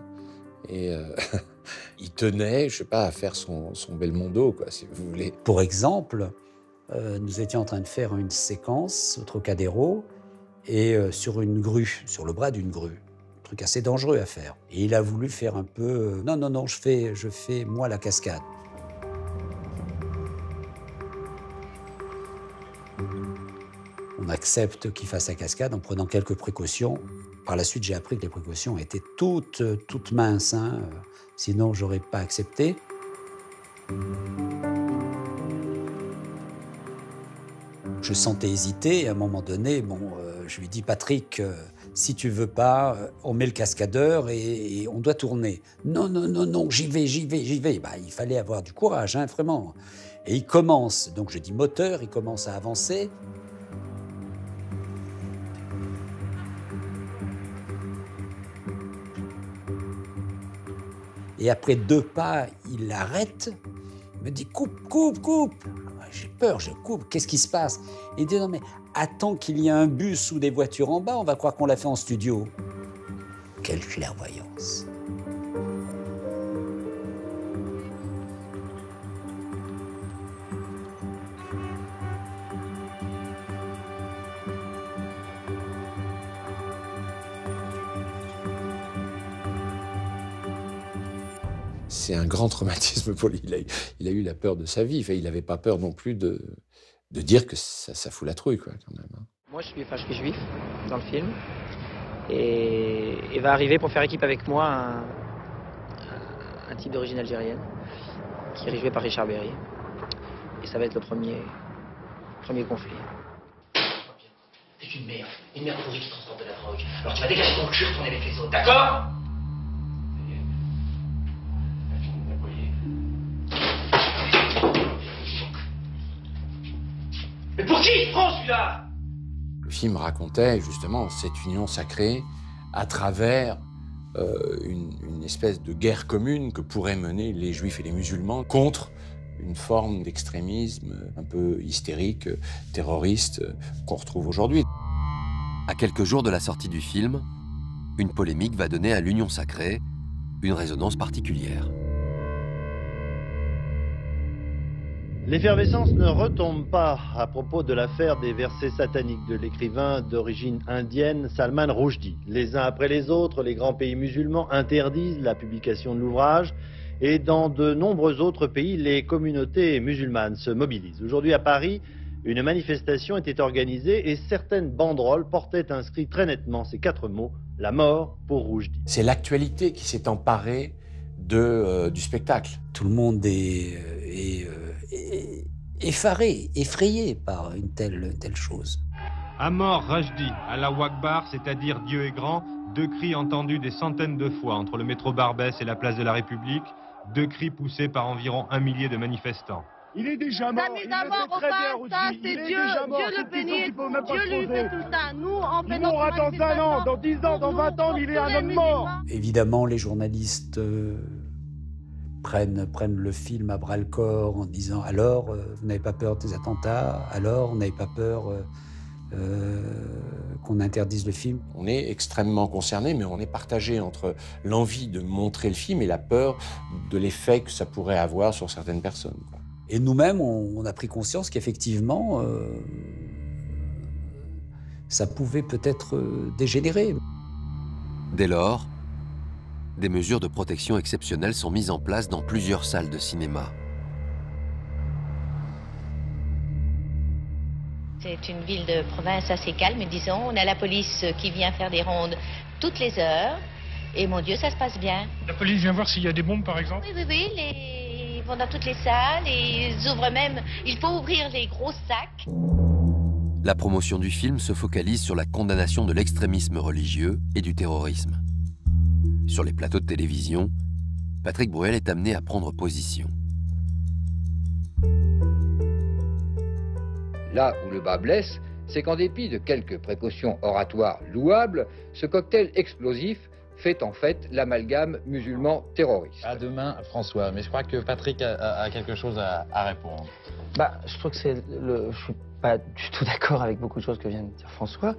Et euh, il tenait, je sais pas, à faire son, son Belmondo, quoi, si vous voulez. Pour exemple, euh, nous étions en train de faire une séquence au Trocadéro et euh, sur une grue, sur le bras d'une grue. Truc assez dangereux à faire. Et il a voulu faire un peu. euh, non, non, non, je fais, je fais moi la cascade. On accepte qu'il fasse la cascade en prenant quelques précautions. Par la suite, j'ai appris que les précautions étaient toutes, euh, toutes minces. hein, Sinon, j'aurais pas accepté. Je sentais hésiter et à un moment donné, bon, euh, je lui dis Patrick, si tu veux pas, euh, on met le cascadeur et, et on doit tourner. Non, non, non, non, j'y vais, j'y vais, j'y vais. Bah, il fallait avoir du courage, hein, vraiment. Et il commence, donc je dis moteur, il commence à avancer. Et après deux pas, il arrête, il me dit coupe, coupe, coupe. J'ai peur, je coupe, qu'est-ce qui se passe? Il dit non mais attends qu'il y ait un bus ou des voitures en bas, on va croire qu'on l'a fait en studio. Quelle clairvoyance. C'est un grand traumatisme pour lui. Il a, il a eu la peur de sa vie. Enfin, il n'avait pas peur non plus de, de dire que ça, ça fout la trouille, quoi, quand même. hein. Moi, je suis, enfin, je suis juif dans le film. Et, et va arriver pour faire équipe avec moi un, type d'origine algérienne qui est joué par Richard Berry. Et ça va être le premier, premier conflit. T'es une merde, une merde pourrie qui transporte de la drogue. Alors tu vas dégager ton cul, retourner avec les autres, d'accord? Il se prend celui-là Le film racontait justement cette union sacrée à travers euh, une, une espèce de guerre commune que pourraient mener les juifs et les musulmans contre une forme d'extrémisme un peu hystérique, terroriste, euh, qu'on retrouve aujourd'hui. À quelques jours de la sortie du film, une polémique va donner à l'Union sacrée une résonance particulière. L'effervescence ne retombe pas à propos de l'affaire des versets sataniques de l'écrivain d'origine indienne Salman Rushdie. Les uns après les autres, les grands pays musulmans interdisent la publication de l'ouvrage et dans de nombreux autres pays, les communautés musulmanes se mobilisent. Aujourd'hui à Paris, une manifestation était organisée et certaines banderoles portaient inscrits très nettement ces quatre mots La mort pour Rushdie. C'est l'actualité qui s'est emparée de, euh, du spectacle. Tout le monde est, euh, est, euh, est effaré, effrayé par une telle, telle chose. À mort Rajdi, Allah Akbar, c'est-à-dire Dieu est grand, deux cris entendus des centaines de fois entre le métro Barbès et la place de la République, deux cris poussés par environ un millier de manifestants. Il est déjà mort. Il le fait très bien, Rushdie. Il est déjà mort. C'est une question qu'il faut même pas se poser. Il mourra dans un an, dans 10 ans, dans 20 ans, il est un homme mort. Évidemment, les journalistes euh, prennent, prennent le film à bras le corps en disant alors, euh, vous n'avez pas peur des attentats? Alors, vous n'avez pas peur euh, euh, qu'on interdise le film? On est extrêmement concerné, mais on est partagé entre l'envie de montrer le film et la peur de l'effet que ça pourrait avoir sur certaines personnes. quoi. Et nous-mêmes, on, on a pris conscience qu'effectivement, euh, ça pouvait peut-être dégénérer. Dès lors, des mesures de protection exceptionnelles sont mises en place dans plusieurs salles de cinéma. C'est une ville de province assez calme, disons. On a la police qui vient faire des rondes toutes les heures. Et mon Dieu, ça se passe bien. La police vient voir s'il y a des bombes, par exemple Oui, oui, oui. Les... Ils vont dans toutes les salles et ils ouvrent même. Il faut ouvrir les gros sacs. La promotion du film se focalise sur la condamnation de l'extrémisme religieux et du terrorisme. Sur les plateaux de télévision, Patrick Bruel est amené à prendre position. Là où le bas blesse, c'est qu'en dépit de quelques précautions oratoires louables, ce cocktail explosif fait en fait l'amalgame musulman-terroriste. À demain, François. Mais je crois que Patrick a, a- a quelque chose à, à répondre. Bah, je trouve que c'est le. Je suis pas du tout d'accord avec beaucoup de choses que vient de dire François.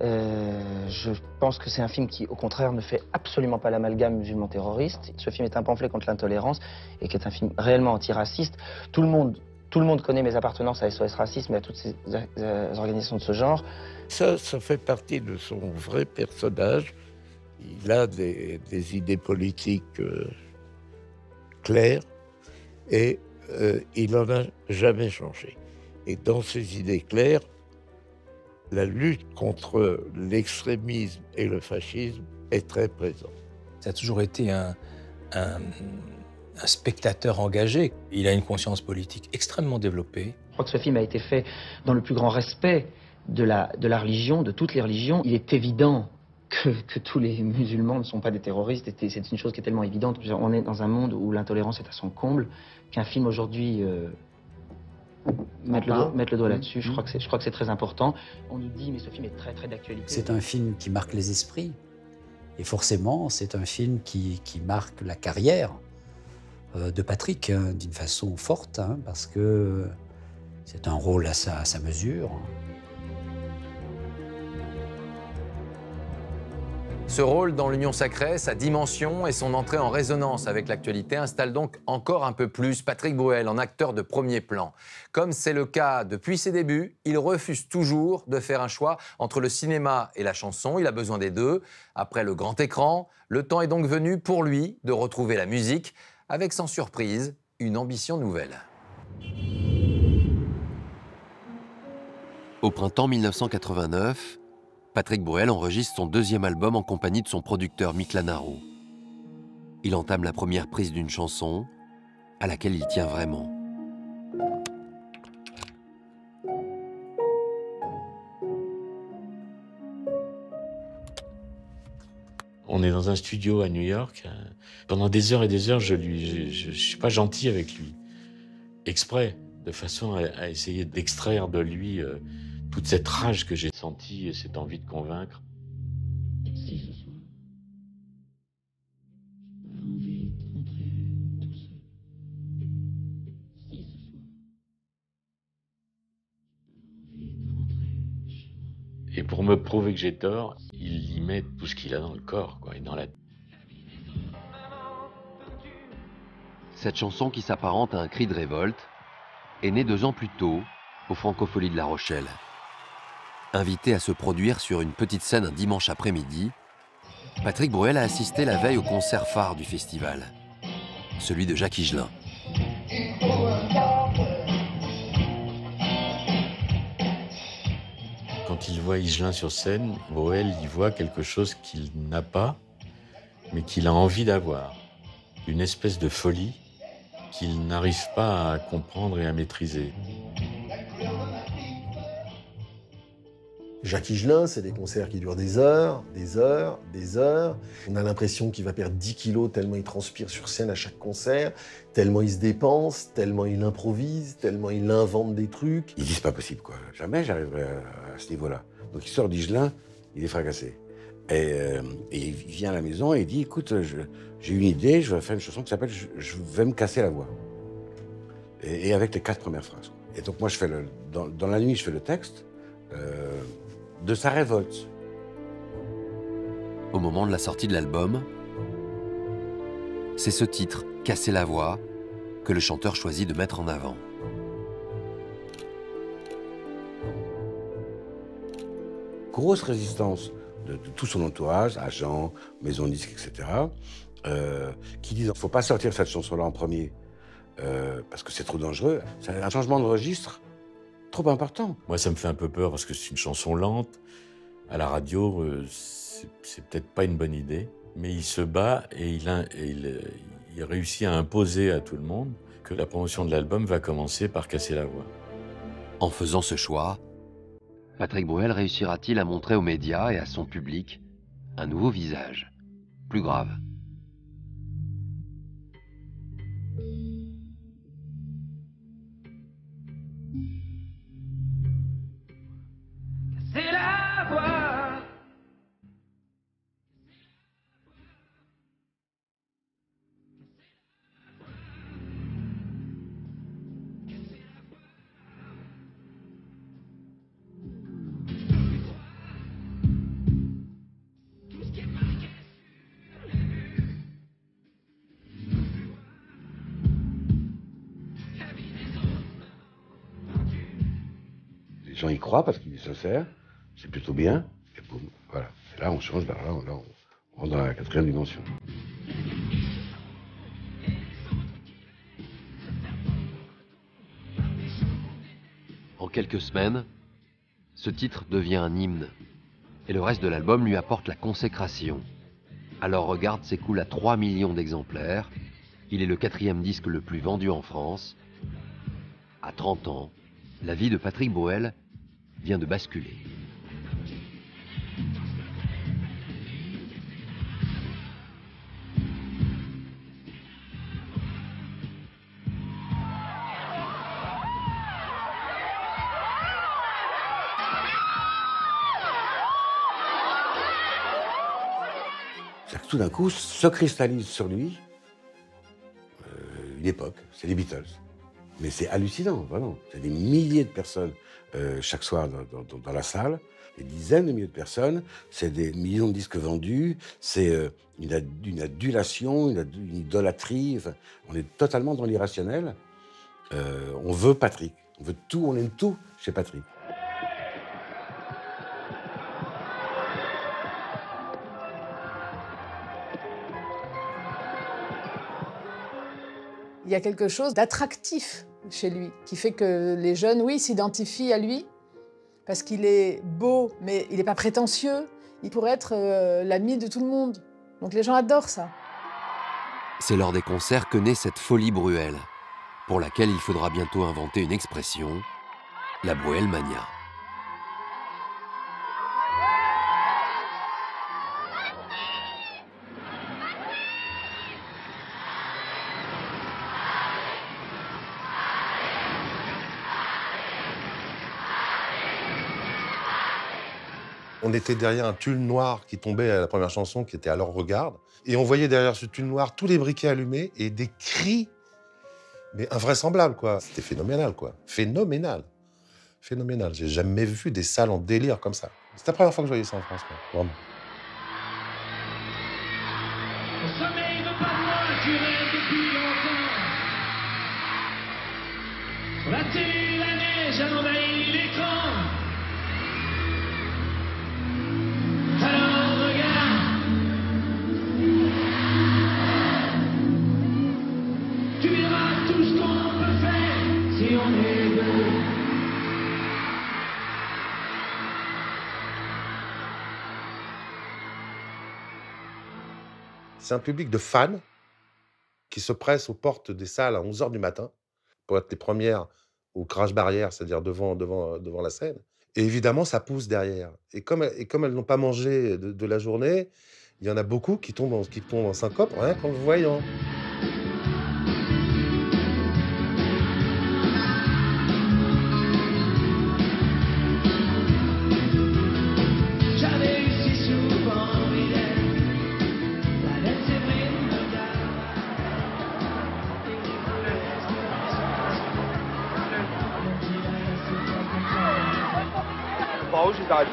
Euh, je pense que c'est un film qui, au contraire, ne fait absolument pas l'amalgame musulman-terroriste. Ce film est un pamphlet contre l'intolérance et qui est un film réellement antiraciste. Tout le monde, tout le monde connaît mes appartenances à SOS Racisme et à toutes ces euh, organisations de ce genre. Ça, ça fait partie de son vrai personnage. Il a des, idées politiques euh, claires et euh, il n'en a jamais changé. Et dans ces idées claires, la lutte contre l'extrémisme et le fascisme est très présente. Ça a toujours été un, un- un spectateur engagé. Il a une conscience politique extrêmement développée. Je crois que ce film a été fait dans le plus grand respect de la, de la religion, de toutes les religions. Il est évident que, que tous les musulmans ne sont pas des terroristes. C'est une chose qui est tellement évidente. On est dans un monde où l'intolérance est à son comble, qu'un film aujourd'hui euh, mette, le doigt, mette le doigt Mhm. là-dessus. Je crois que c'est je crois que c'est très important. On nous dit, mais ce film est très très d'actualité. C'est un film qui marque les esprits. Et forcément, c'est un film qui, qui marque la carrière euh, de Patrick hein, d'une façon forte, hein, parce que c'est un rôle à sa, à sa mesure. Ce rôle dans l'Union sacrée, sa dimension et son entrée en résonance avec l'actualité installent donc encore un peu plus Patrick Bruel en acteur de premier plan. Comme c'est le cas depuis ses débuts, il refuse toujours de faire un choix entre le cinéma et la chanson. Il a besoin des deux. Après le grand écran, le temps est donc venu pour lui de retrouver la musique avec sans surprise une ambition nouvelle. Au printemps 1989, Patrick Bruel enregistre son deuxième album en compagnie de son producteur Mick Lanaro. Il entame la première prise d'une chanson à laquelle il tient vraiment. On est dans un studio à New York. Pendant des heures et des heures, je lui, suis pas gentil avec lui, exprès, de façon à, à essayer d'extraire de lui euh, toute cette rage que j'ai sentie et cette envie de convaincre. Et pour me prouver que j'ai tort, il y met tout ce qu'il a dans le corps, quoi, et dans la Cette chanson qui s'apparente à un cri de révolte est née deux ans plus tôt au Francofolie de La Rochelle. Invité à se produire sur une petite scène un dimanche après-midi, Patrick Bruel a assisté la veille au concert phare du festival, celui de Jacques Higelin. Quand il voit Higelin sur scène, Boel y voit quelque chose qu'il n'a pas, mais qu'il a envie d'avoir. Une espèce de folie qu'il n'arrive pas à comprendre et à maîtriser. Jacques Higelin, c'est des concerts qui durent des heures, des heures, des heures. On a l'impression qu'il va perdre 10 kilos tellement il transpire sur scène à chaque concert, tellement il se dépense, tellement il improvise, tellement il invente des trucs. Ils disent pas possible, quoi. Jamais j'arriverai à, ce niveau-là. Donc il sort d'Igelin, il est fracassé. Et, euh, il vient à la maison et il dit écoute, j'ai une idée, je vais faire une chanson qui s'appelle je, vais me casser la voix. Et, avec les quatre premières phrases. Et donc moi, je fais le, dans, dans la nuit, je fais le texte. euh, de sa révolte. Au moment de la sortie de l'album, c'est ce titre, Casser la voix, que le chanteur choisit de mettre en avant. Grosse résistance de, de tout son entourage, agents, maisons de disques, etc., euh, qui disent qu'il ne faut pas sortir cette chanson-là en premier, euh, parce que c'est trop dangereux. C'est un changement de registre trop important. Moi, ça me fait un peu peur parce que c'est une chanson lente. À la radio, euh, c'est peut-être pas une bonne idée. Mais il se bat et il, a- et il, euh, il réussit à imposer à tout le monde que la promotion de l'album va commencer par casser la voix. En faisant ce choix, Patrick Bruel réussira-t-il à montrer aux médias et à son public un nouveau visage, plus grave? Parce qu'il est sincère, c'est plutôt bien, et boum, voilà. Et là, on change, ben là, on, là, on rentre dans la quatrième dimension. En quelques semaines, ce titre devient un hymne, et le reste de l'album lui apporte la consécration. Alors Regarde s'écoule à 3 millions d'exemplaires, il est le quatrième disque le plus vendu en France. À 30 ans, la vie de Patrick Bruel vient de basculer. Tout d'un coup, se cristallise sur lui euh, une époque, c'est les Beatles. Mais c'est hallucinant, vraiment. C'est des milliers de personnes euh, chaque soir dans, la salle, des dizaines de milliers de personnes, c'est des millions de disques vendus, c'est euh, une, ad- une adulation, une, ad- idolâtrie. on est totalement dans l'irrationnel. Euh, on veut Patrick, on veut tout, on aime tout chez Patrick. Il y a quelque chose d'attractif chez lui, qui fait que les jeunes, oui, s'identifient à lui, parce qu'il est beau, mais il n'est pas prétentieux. Il pourrait être euh, l'ami de tout le monde. Donc les gens adorent ça. C'est lors des concerts que naît cette folie Bruel, pour laquelle il faudra bientôt inventer une expression, la Bruel Mania. On était derrière un tulle noir qui tombait à la première chanson, qui était Alors Regarde. Et on voyait derrière ce tulle noir tous les briquets allumés et des cris, mais invraisemblables, quoi. C'était phénoménal, quoi. Phénoménal. Phénoménal. J'ai jamais vu des salles en délire comme ça. C'était la première fois que je voyais ça en France, quoi. Vraiment. C'est un public de fans qui se pressent aux portes des salles à 11h du matin pour être les premières au crash barrière, c'est-à-dire devant, devant, devant la scène. Et évidemment, ça pousse derrière. Et comme, et comme elles n'ont pas mangé de, la journée, il y en a beaucoup qui tombent en, qui tombent en syncope rien qu'en le voyant.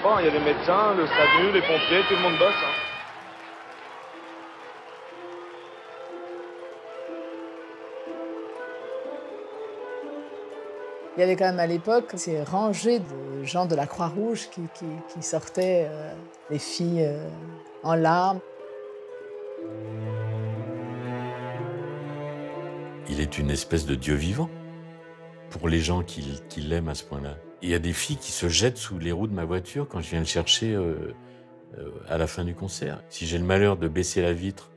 Pas. Il y a les médecins, le SAMU, les pompiers, tout le monde bosse. hein. Il y avait quand même à l'époque ces rangées de gens de la Croix-Rouge qui, qui- qui sortaient, euh, les filles euh, en larmes. Il est une espèce de dieu vivant pour les gens qui, qui l'aiment à ce point-là. Il y a des filles qui se jettent sous les roues de ma voiture quand je viens le chercher euh, euh, à la fin du concert. Si j'ai le malheur de baisser la vitre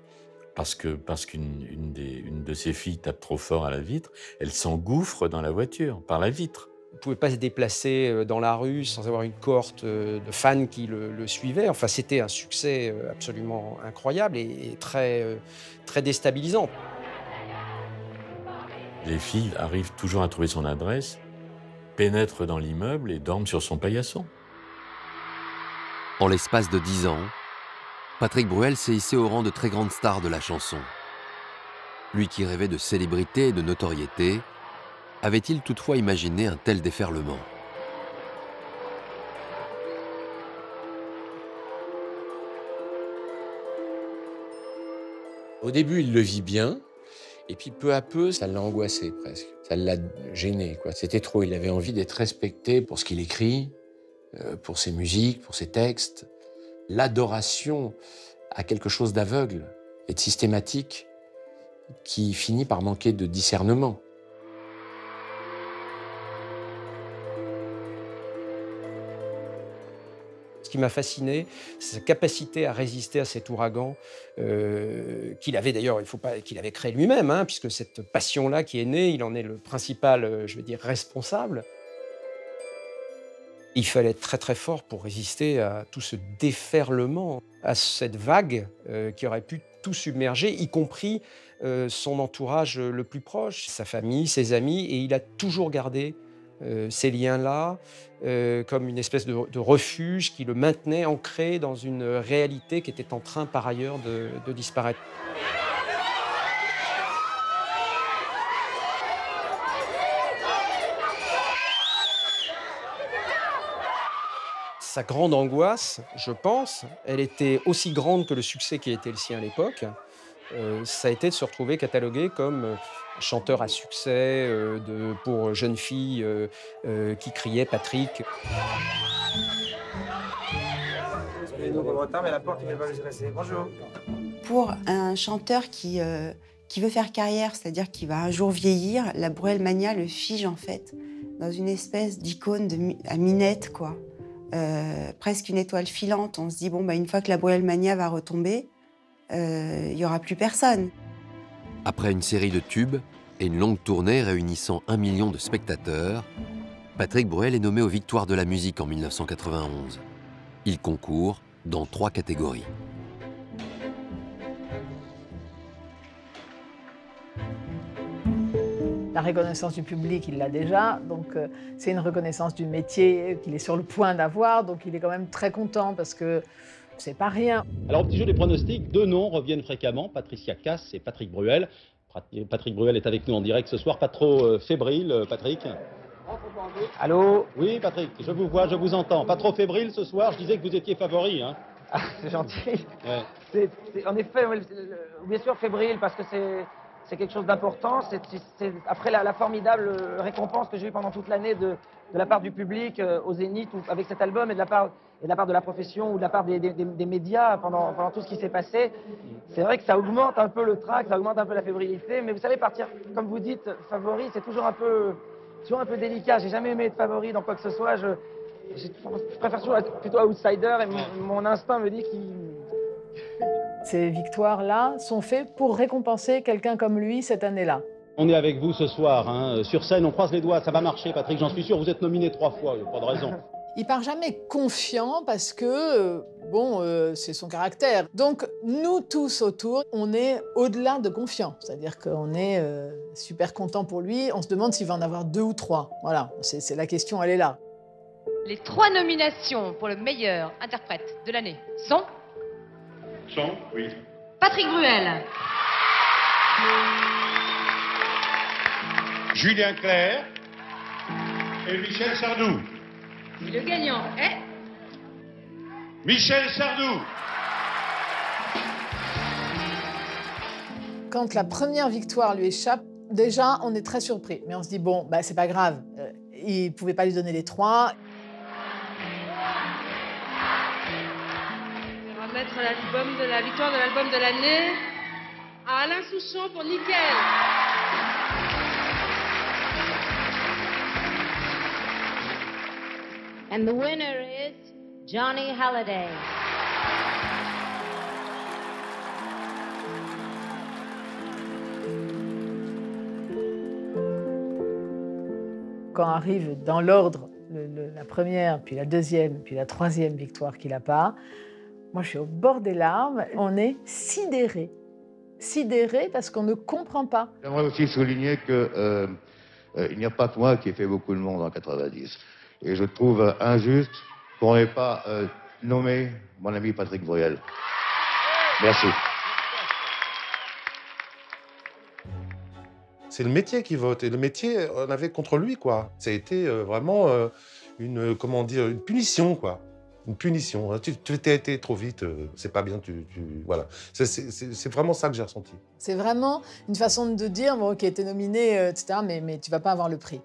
parce que parce qu'une une des- une de ces filles tape trop fort à la vitre, elle s'engouffre dans la voiture par la vitre. Il ne pouvait pas se déplacer euh, dans la rue sans avoir une cohorte de fans qui le, le suivaient. Enfin, c'était un succès absolument incroyable et, et très, très déstabilisant. Les filles arrivent toujours à trouver son adresse, pénètrent dans l'immeuble et dorment sur son paillasson. En l'espace de dix ans, Patrick Bruel s'est hissé au rang de très grande star de la chanson. Lui qui rêvait de célébrité et de notoriété, avait-il toutefois imaginé un tel déferlement? Au début, il le vit bien, et puis peu à peu, ça l'a angoissé presque. Ça l'a gêné, quoi. C'était trop. Il avait envie d'être respecté pour ce qu'il écrit, euh, pour ses musiques, pour ses textes. L'adoration à quelque chose d'aveugle et de systématique qui finit par manquer de discernement. Qui m'a fasciné, sa capacité à résister à cet ouragan euh, qu'il avait d'ailleurs, il faut pas qu'il avait créé lui-même, hein, puisque cette passion-là qui est née, il en est le principal, euh, je veux dire, responsable. Il fallait être très très fort pour résister à tout ce déferlement, à cette vague euh, qui aurait pu tout submerger, y compris son entourage le plus proche, sa famille, ses amis, et il a toujours gardé euh, ces liens-là euh, comme une espèce de, refuge qui le maintenait ancré dans une réalité qui était en train par ailleurs de, de disparaître. Sa grande angoisse, je pense, elle était aussi grande que le succès qui était le sien à l'époque. Euh, ça a été de se retrouver catalogué comme euh, chanteur à succès euh, pour jeunes filles qui criaient Patrick. Pour un chanteur qui, qui veut faire carrière, c'est-à-dire qui va un jour vieillir, la Bruel Mania le fige en fait dans une espèce d'icône à minette, quoi. Presque une étoile filante. On se dit, bon, bah, une fois que la Bruel Mania va retomber, il n'y aura plus personne. Après une série de tubes et une longue tournée réunissant un million de spectateurs, Patrick Bruel est nommé aux Victoires de la musique en 1991. Il concourt dans trois catégories. La reconnaissance du public, il l'a déjà. Donc, euh, c'est une reconnaissance du métier qu'il est sur le point d'avoir. Donc, il est quand même très content parce que c'est pas rien. Alors, au petit jeu des pronostics, deux noms reviennent fréquemment, Patricia Cass et Patrick Bruel. Patrick Bruel est avec nous en direct ce soir, pas trop euh, fébrile, euh, Patrick Allô? Oui, Patrick, je vous vois, je vous entends. Pas trop fébrile ce soir, je disais que vous étiez favori. Hein. C'est gentil. Ouais. C'est- c'est- en effet, le- bien sûr fébrile parce que c'est c'est quelque chose d'important. C'est c'est- après la, la formidable euh, récompense que j'ai eue pendant toute l'année de, de la part du public euh, au Zénith ou avec cet album et de la part et de la part de la profession ou de la part des, des- des- des médias pendant, pendant tout ce qui s'est passé. C'est vrai que ça augmente un peu le trac, ça augmente un peu la fébrilité. Mais vous savez, partir, comme vous dites, favori, c'est toujours un peu toujours un peu délicat. J'ai jamais aimé être favori dans quoi que ce soit. Je, préfère toujours être plutôt outsider et mon, mon instinct me dit qu'il Ces victoires-là sont faites pour récompenser quelqu'un comme lui cette année-là. On est avec vous ce soir, hein, sur scène, on croise les doigts, ça va marcher, Patrick, j'en suis sûr, vous êtes nominé trois fois, il n'y a pas de raison. Il part jamais confiant parce que, euh, bon, euh, c'est son caractère. Donc, nous tous autour, on est au-delà de confiant. C'est-à-dire qu'on est euh, super content pour lui. On se demande s'il va en avoir deux ou trois. Voilà, c'est la question, elle est là. Les trois nominations pour le meilleur interprète de l'année sont Son, oui. Patrick Bruel, Julien Clerc et Michel Sardou. Et le gagnant est Michel Sardou. Quand la première victoire lui échappe, déjà, on est très surpris. Mais on se dit, bon, bah, c'est pas grave. Euh, il ne pouvait pas lui donner les trois. On va mettre l'album de la victoire de l'album de l'année à Alain Souchon pour Nickel. And the winner is Johnny Halliday. Quand arrive dans l'ordre le- le- la première, puis la deuxième, puis la troisième victoire qu'il n'a pas, moi je suis au bord des larmes. On est sidéré. Sidéré parce qu'on ne comprend pas. J'aimerais aussi souligner que euh, euh, n'y a pas que moi qui ai fait beaucoup de monde en 90. Et je trouve euh, injuste qu'on n'ait pas euh, nommé mon ami Patrick Bruel. Merci. C'est le métier qui vote. Et le métier, on avait contre lui, quoi. Ça a été euh, vraiment euh, une, comment dire, une punition, quoi. Une punition. Tu, tu t'es été trop vite, euh, c'est pas bien, tu, tu- voilà. C'est- C'est c'est- c'est vraiment ça que j'ai ressenti. C'est vraiment une façon de dire, bon, ok, t'es nominé, etc., mais, mais tu vas pas avoir le prix.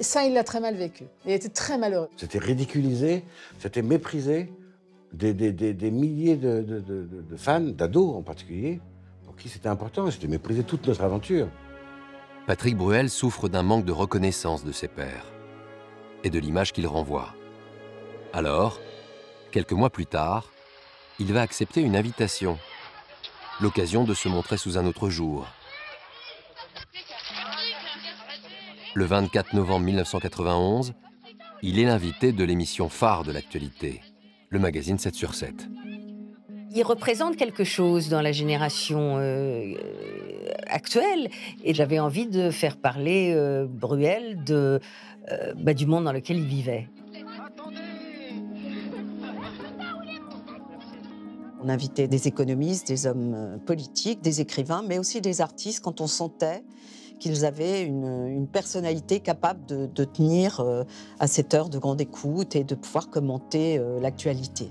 Et ça, il l'a très mal vécu. Il était très malheureux. C'était ridiculisé, c'était méprisé. Des, des- des- des milliers de, de- de- de- de fans, d'ados en particulier, pour qui c'était important. C'était méprisé toute notre aventure. Patrick Bruel souffre d'un manque de reconnaissance de ses pairs et de l'image qu'il renvoie. Alors, quelques mois plus tard, il va accepter une invitation, l'occasion de se montrer sous un autre jour. Le 24 novembre 1991, il est l'invité de l'émission phare de l'actualité, le magazine 7 sur 7. Il représente quelque chose dans la génération euh, euh, actuelle. Et j'avais envie de faire parler euh, Bruel de, euh, bah, du monde dans lequel il vivait. On invitait des économistes, des hommes politiques, des écrivains, mais aussi des artistes quand on sentait qu'ils avaient une, une personnalité capable de, de tenir euh, à cette heure de grande écoute et de pouvoir commenter euh, l'actualité.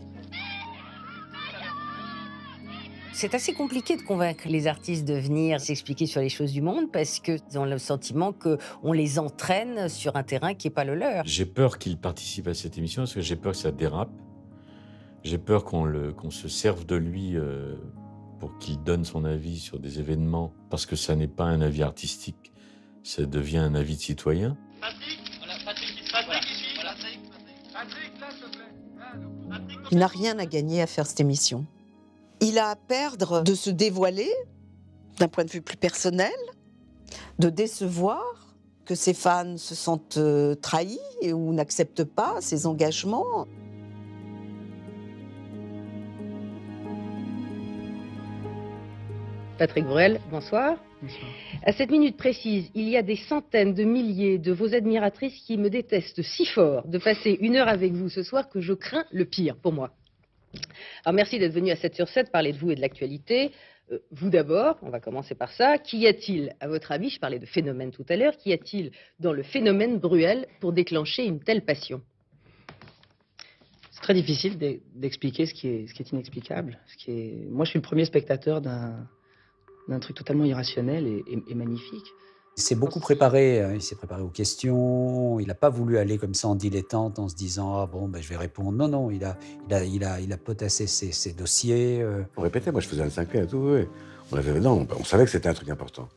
C'est assez compliqué de convaincre les artistes de venir s'expliquer sur les choses du monde parce qu'ils ont le sentiment qu'on les entraîne sur un terrain qui n'est pas le leur. J'ai peur qu'il participe à cette émission parce que j'ai peur que ça dérape. J'ai peur qu'on se serve de lui euh, pour qu'il donne son avis sur des événements parce que ça n'est pas un avis artistique, ça devient un avis de citoyen. Il n'a rien à gagner à faire cette émission. Il a à perdre de se dévoiler d'un point de vue plus personnel, de décevoir, que ses fans se sentent euh, trahis ou n'acceptent pas ses engagements. Patrick Bruel, bonsoir. À cette minute précise, il y a des centaines de milliers de vos admiratrices qui me détestent si fort de passer une heure avec vous ce soir que je crains le pire pour moi. Alors merci d'être venu à 7 sur 7 parler de vous et de l'actualité. Euh, vous d'abord, on va commencer par ça. Qu'y a-t-il, à votre avis, je parlais de phénomène tout à l'heure, qu'y a-t-il dans le phénomène Bruel pour déclencher une telle passion? C'est très difficile d'e- d'expliquer ce, qui est- ce qui est inexplicable. Ce qui est... Moi, je suis le premier spectateur d'un d'un truc totalement irrationnel et, et- et magnifique. Il s'est beaucoup préparé, hein, il s'est préparé aux questions, il n'a pas voulu aller comme ça en dilettante en se disant ah bon ben, je vais répondre. Non non, il a il a il a il a potassé ses, ses dossiers. euh. On répétait, moi je faisais un 5 et tout, oui. On avait, non, on savait que c'était un truc important.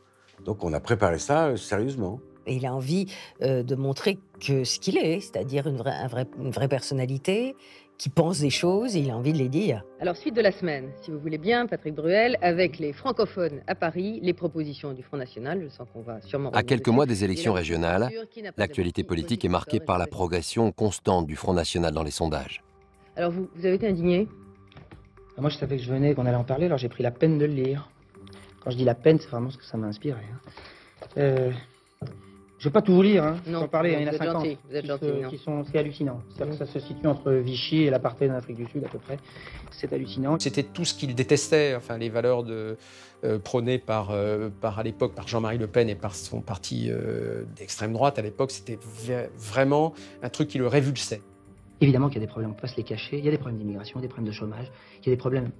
Donc on a préparé ça euh, sérieusement. Et il a envie euh, de montrer que ce qu'il est, c'est-à-dire une vraie, un vrai- une vraie personnalité qui pense des choses et il a envie de les dire. Alors, suite de la semaine, si vous voulez bien, Patrick Bruel, avec les francophones à Paris, les propositions du Front National, je sens qu'on va sûrement... À quelques mois des élections régionales, l'actualité politique est marquée par la progression constante du Front National dans les sondages. Alors, vous, vous avez été indigné? Ah, Moi, je savais que je venais, qu'on allait en parler, alors j'ai pris la peine de le lire. Quand je dis la peine, c'est vraiment ce que ça m'a inspiré. hein. Euh, je vais pas tout vous lire, hein. Non, Sans parler, non, il y en a vous êtes 50. gentil, vous êtes qui gentil, se- non. qui sont, c'est hallucinant. C'est-à-dire que ça se situe entre Vichy et l'apartheid en Afrique du Sud, à peu près. C'est hallucinant. C'était tout ce qu'il détestait, enfin les valeurs de, euh, prônées par, euh, par à l'époque par Jean-Marie Le Pen et par son parti euh, d'extrême droite à l'époque, c'était vraiment un truc qui le révulsait. Évidemment qu'il y a des problèmes, on peut pas se les cacher. Il y a des problèmes d'immigration, des problèmes de chômage, il y a des problèmes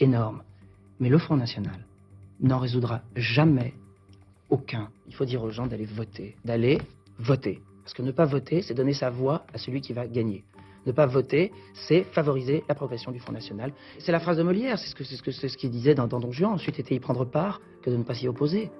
énormes. Mais le Front National n'en résoudra jamais aucun. Il faut dire aux gens d'aller voter, d'aller voter. Parce que ne pas voter, c'est donner sa voix à celui qui va gagner. Ne pas voter, c'est favoriser la progression du Front National. C'est la phrase de Molière, c'est ce que qu'il disait dans, dans Don Juan. Ensuite, était y prendre part que de ne pas s'y opposer?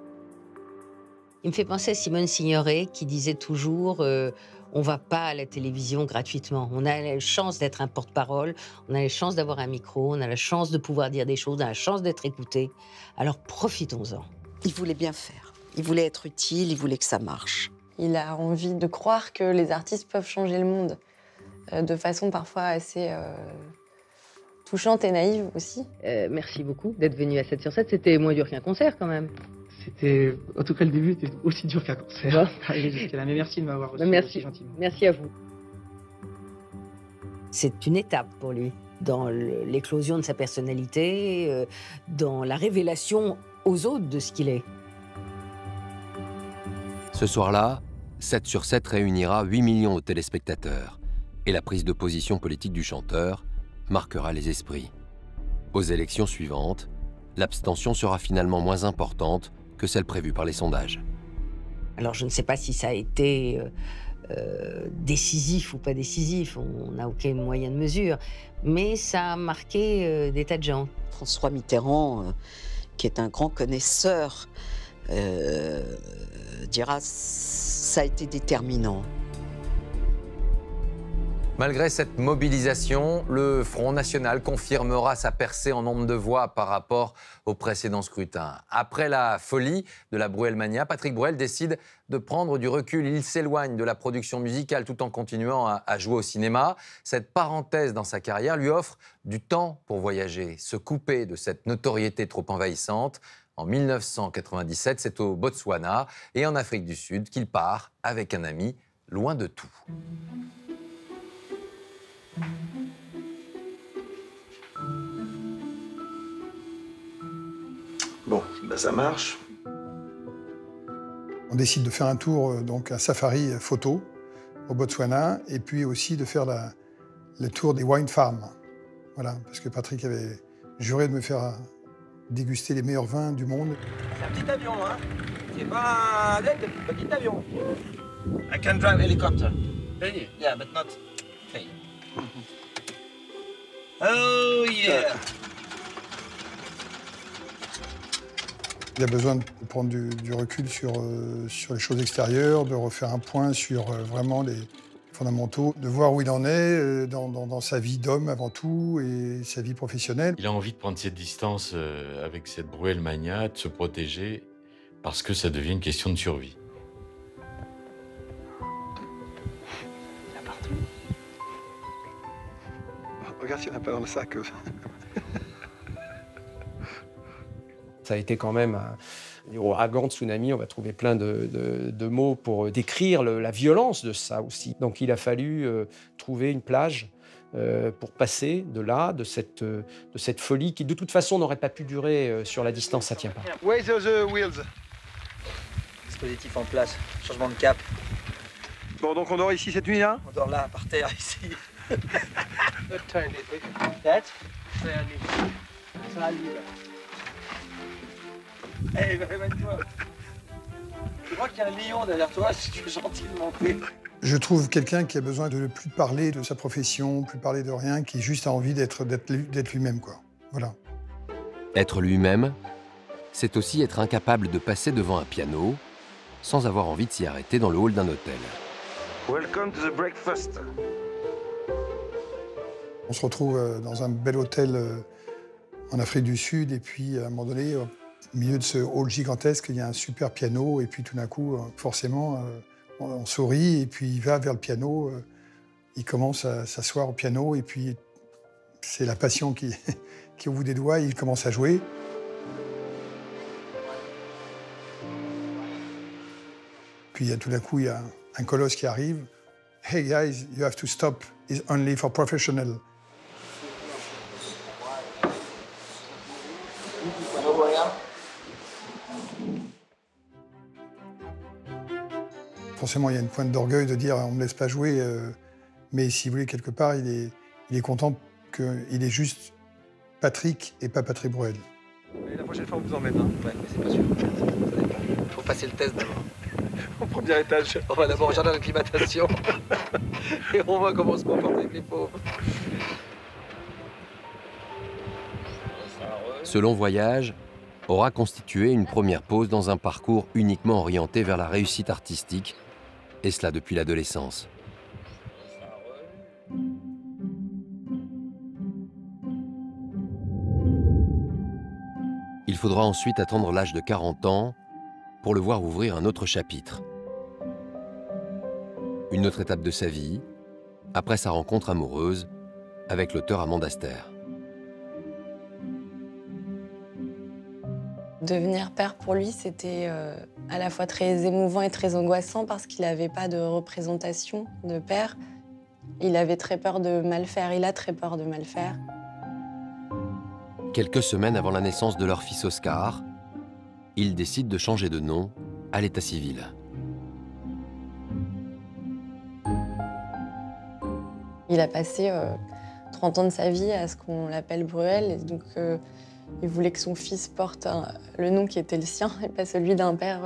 Il me fait penser à Simone Signoret qui disait toujours euh, on va pas à la télévision gratuitement. On a la chance d'être un porte-parole, on a la chance d'avoir un micro, on a la chance de pouvoir dire des choses, on a la chance d'être écouté. Alors profitons-en. Il voulait bien faire. Il voulait être utile, il voulait que ça marche. Il a envie de croire que les artistes peuvent changer le monde euh, de façon parfois assez euh, touchante et naïve aussi. Euh, merci beaucoup d'être venu à 7 sur 7. C'était moins dur qu'un concert quand même. C'était, en tout cas, le début était aussi dur qu'un concert. Mais merci de m'avoir reçu merci. aussi gentiment. Merci à vous. C'est une étape pour lui dans l'éclosion de sa personnalité, dans la révélation aux autres de ce qu'il est. Ce soir-là, 7 sur 7 réunira 8 millions de téléspectateurs et la prise de position politique du chanteur marquera les esprits. Aux élections suivantes, l'abstention sera finalement moins importante que celle prévue par les sondages. Alors je ne sais pas si ça a été euh, euh, décisif ou pas décisif, on n'a aucun moyen de mesure, mais ça a marqué euh, des tas de gens. François Mitterrand, euh, qui est un grand connaisseur, dira ça a été déterminant. Malgré cette mobilisation, le Front National confirmera sa percée en nombre de voix par rapport au précédent scrutin. Après la folie de la Bruelmania, Patrick Bruel décide de prendre du recul. Il s'éloigne de la production musicale tout en continuant à, à jouer au cinéma. Cette parenthèse dans sa carrière lui offre du temps pour voyager, se couper de cette notoriété trop envahissante. En 1997, c'est au Botswana et en Afrique du Sud qu'il part avec un ami, loin de tout. Bon, bah ça marche. On décide de faire un tour, euh, donc un safari photo au Botswana, et puis aussi de faire la- le tour des wine farms. Voilà, parce que Patrick avait juré de me faire déguster les meilleurs vins du monde. C'est un petit avion, hein C'est pas un deck, c'est un petit avion. I can drive helicopter. Really? Yeah, but not plane. Oh yeah! Il a besoin de prendre du, du recul sur, euh, sur les choses extérieures, de refaire un point sur euh, vraiment les fondamentaux, de voir où il en est euh, dans, dans- dans sa vie d'homme avant tout et sa vie professionnelle. Il a envie de prendre cette distance euh, avec cette Bruelmania, de se protéger, parce que ça devient une question de survie. Regarde s'il n'y en a pas dans le sac. Ça a été quand même un ouragan, tsunami. On va trouver plein de, de- de mots pour décrire le- la violence de ça aussi. Donc il a fallu euh, trouver une plage euh, pour passer de là, de cette, euh, de cette folie qui de toute façon n'aurait pas pu durer euh, sur la distance, ça tient pas. Where's the wheels? Dispositif en place, changement de cap. Bon, donc on dort ici cette nuit-là On dort là, par terre, ici. That? Eh, émène-toi. Je crois qu'il y a un lion derrière toi, si tu de monter. Je trouve quelqu'un qui a besoin de ne plus parler de sa profession, plus parler de rien, qui juste a envie d'être d'être lui- d'être lui-même, quoi. Voilà. Être lui-même, c'est aussi être incapable de passer devant un piano sans avoir envie de s'y arrêter dans le hall d'un hôtel. Welcome to the breakfast. On se retrouve euh, dans un bel hôtel euh, en Afrique du Sud, et puis à un moment donné, au milieu de ce hall gigantesque, il y a un super piano, et puis tout d'un coup, euh, forcément, euh, on, sourit, et puis il va vers le piano, euh, il commence à s'asseoir au piano, et puis c'est la passion qui, qui est au bout des doigts, il commence à jouer. Puis tout d'un coup, il y a un colosse qui arrive. Hey guys, you have to stop. It's only for professional. Forcément, il y a une pointe d'orgueil de dire on ne me laisse pas jouer. euh, Mais si vous voulez, quelque part, il est, il est content qu'il est juste Patrick et pas Patrick Bruel. la prochaine fois, on vous emmène. Hein. Ouais, mais c'est pas sûr. Ça dépend. Faut passer le test d'abord. Au premier étage, on va d'abord au jardin d'acclimatation. et on voit comment on se comporte avec les pauvres. Ce long voyage aura constitué une première pause dans un parcours uniquement orienté vers la réussite artistique, et cela depuis l'adolescence. Il faudra ensuite attendre l'âge de 40 ans pour le voir ouvrir un autre chapitre. Une autre étape de sa vie, après sa rencontre amoureuse avec l'auteur Amanda Aster. Devenir père pour lui, c'était euh, à la fois très émouvant et très angoissant parce qu'il n'avait pas de représentation de père. Il avait très peur de mal faire, il a très peur de mal faire. Quelques semaines avant la naissance de leur fils Oscar, ils décident de changer de nom à l'état civil. Il a passé 30 euh, ans de sa vie à ce qu'on l'appelle Bruel, et donc euh, il voulait que son fils porte le nom qui était le sien et pas celui d'un père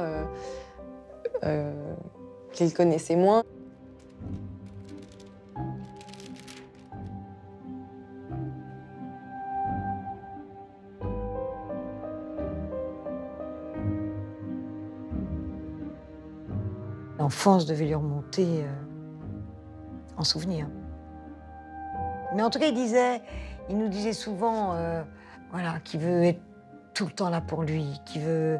euh, qu'il connaissait moins. L'enfance devait lui remonter en souvenir. Mais en tout cas, il disait, il nous disait souvent, euh, voilà, qu'il veut être tout le temps là pour lui, qu'il veut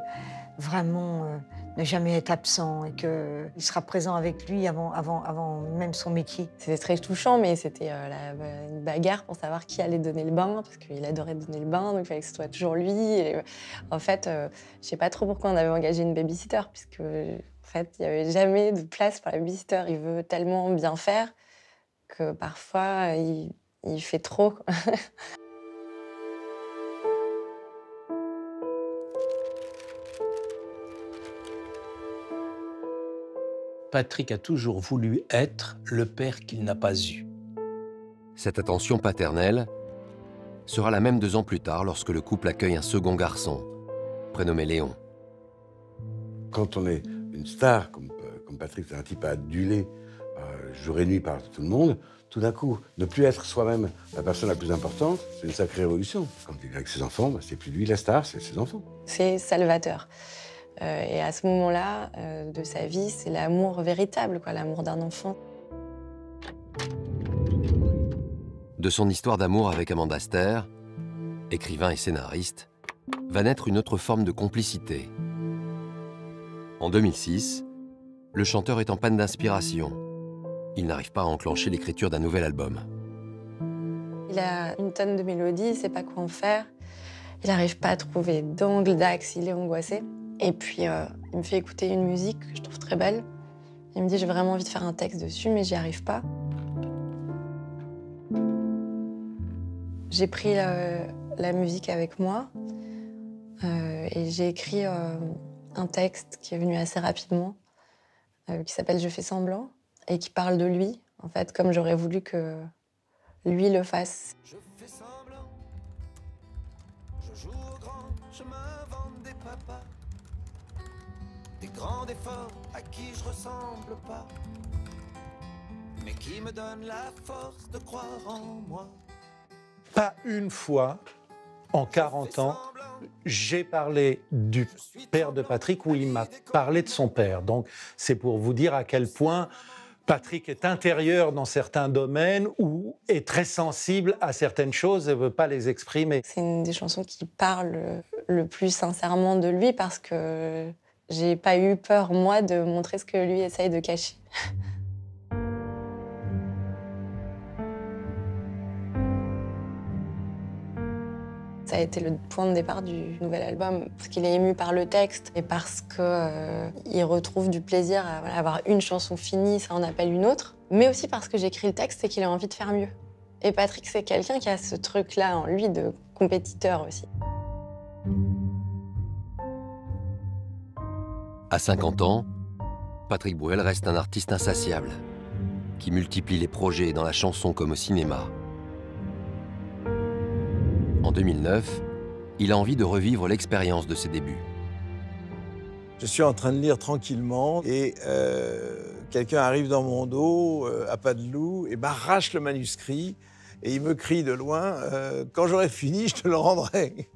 vraiment euh, ne jamais être absent et qu'il sera présent avec lui avant, avant, avant même son métier. C'était très touchant, mais c'était euh, une bagarre pour savoir qui allait donner le bain, parce qu'il adorait donner le bain, donc il fallait que ce soit toujours lui. En fait, je sais pas trop pourquoi on avait engagé une babysitter, puisque en fait, il n'y avait jamais de place pour la babysitter. Il veut tellement bien faire que parfois, il fait trop. Patrick a toujours voulu être le père qu'il n'a pas eu. Cette attention paternelle sera la même deux ans plus tard lorsque le couple accueille un second garçon, prénommé Léon. Quand on est une star, comme, euh, comme Patrick, c'est un type adulé euh, jour et nuit par tout le monde, tout d'un coup, ne plus être soi-même la personne la plus importante, c'est une sacrée révolution. Quand il est avec ses enfants, bah, c'est plus lui la star, c'est ses enfants. C'est salvateur. Euh, et à ce moment-là euh, de sa vie, c'est l'amour véritable, quoi, l'amour d'un enfant. De son histoire d'amour avec Amanda Aster, écrivain et scénariste, va naître une autre forme de complicité. En 2006, le chanteur est en panne d'inspiration il n'arrive pas à enclencher l'écriture d'un nouvel album. Il a une tonne de mélodies, il sait pas quoi en faire. Il n'arrive pas à trouver d'angle, d'axe, il est angoissé. Et puis, euh, il me fait écouter une musique que je trouve très belle. Il me dit, j'ai vraiment envie de faire un texte dessus, mais j'y arrive pas. J'ai pris euh, la musique avec moi euh, et j'ai écrit un texte qui est venu assez rapidement, qui s'appelle Je fais semblant et qui parle de lui, en fait, comme j'aurais voulu que lui le fasse. Des grands efforts à qui je ressemble pas, mais qui me donnent la force de croire en moi. Pas une fois, en 40 ans, j'ai parlé du père de Patrick où il m'a parlé de son père. Donc c'est pour vous dire à quel point Patrick est intérieur dans certains domaines ou est très sensible à certaines choses et ne veut pas les exprimer. C'est une des chansons qui parle le plus sincèrement de lui parce que j'ai pas eu peur, moi, de montrer ce que lui essaye de cacher. Ça a été le point de départ du nouvel album, parce qu'il est ému par le texte et parce qu'il euh, retrouve du plaisir à avoir une chanson finie, ça en appelle une autre, mais aussi parce que j'écris le texte et qu'il a envie de faire mieux. Et Patrick, c'est quelqu'un qui a ce truc-là en lui de compétiteur aussi. À 50 ans, Patrick Bruel reste un artiste insatiable. qui multiplie les projets dans la chanson comme au cinéma. En 2009, il a envie de revivre l'expérience de ses débuts. Je suis en train de lire tranquillement et euh, quelqu'un arrive dans mon dos euh, à pas de loup et m'arrache le manuscrit et il me crie de loin euh, Quand j'aurai fini, je te le rendrai.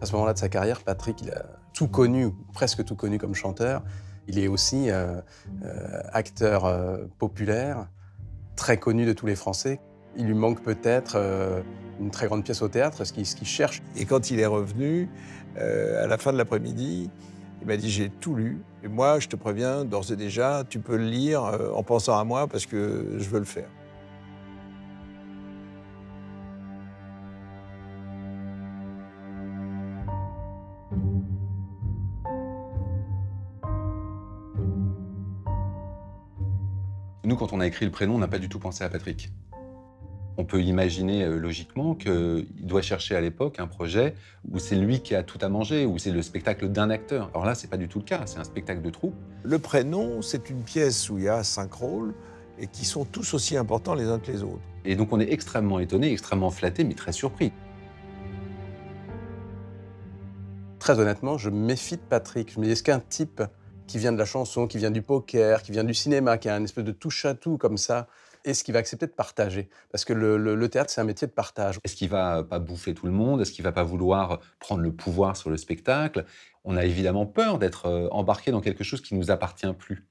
À ce moment-là de sa carrière, Patrick, il a tout connu, presque tout connu comme chanteur. Il est aussi euh, euh, acteur euh, populaire, très connu de tous les Français. Il lui manque peut-être une très grande pièce au théâtre, ce qu'il cherche. Et quand il est revenu, à la fin de l'après-midi, il m'a dit J'ai tout lu. Et moi, je te préviens, d'ores et déjà, tu peux le lire en pensant à moi parce que je veux le faire. Nous, quand on a écrit le prénom, on n'a pas du tout pensé à Patrick. On peut imaginer euh, logiquement qu'il doit chercher à l'époque un projet où c'est lui qui a tout à manger, où c'est le spectacle d'un acteur. Alors là, c'est pas du tout le cas, c'est un spectacle de troupe. Le prénom, c'est une pièce où il y a cinq rôles et qui sont tous aussi importants les uns que les autres. Et donc on est extrêmement étonné, extrêmement flatté, mais très surpris. Très honnêtement, je méfie de Patrick. Je me dis, est-ce qu'un type qui vient de la chanson, qui vient du poker, qui vient du cinéma, qui a un espèce de touche-à-tout comme ça, est-ce qu'il va accepter de partager? Parce que le, le- le théâtre, c'est un métier de partage. Est-ce qu'il va pas bouffer tout le monde? Est-ce qu'il va pas vouloir prendre le pouvoir sur le spectacle? On a évidemment peur d'être euh, embarqué dans quelque chose qui nous appartient plus.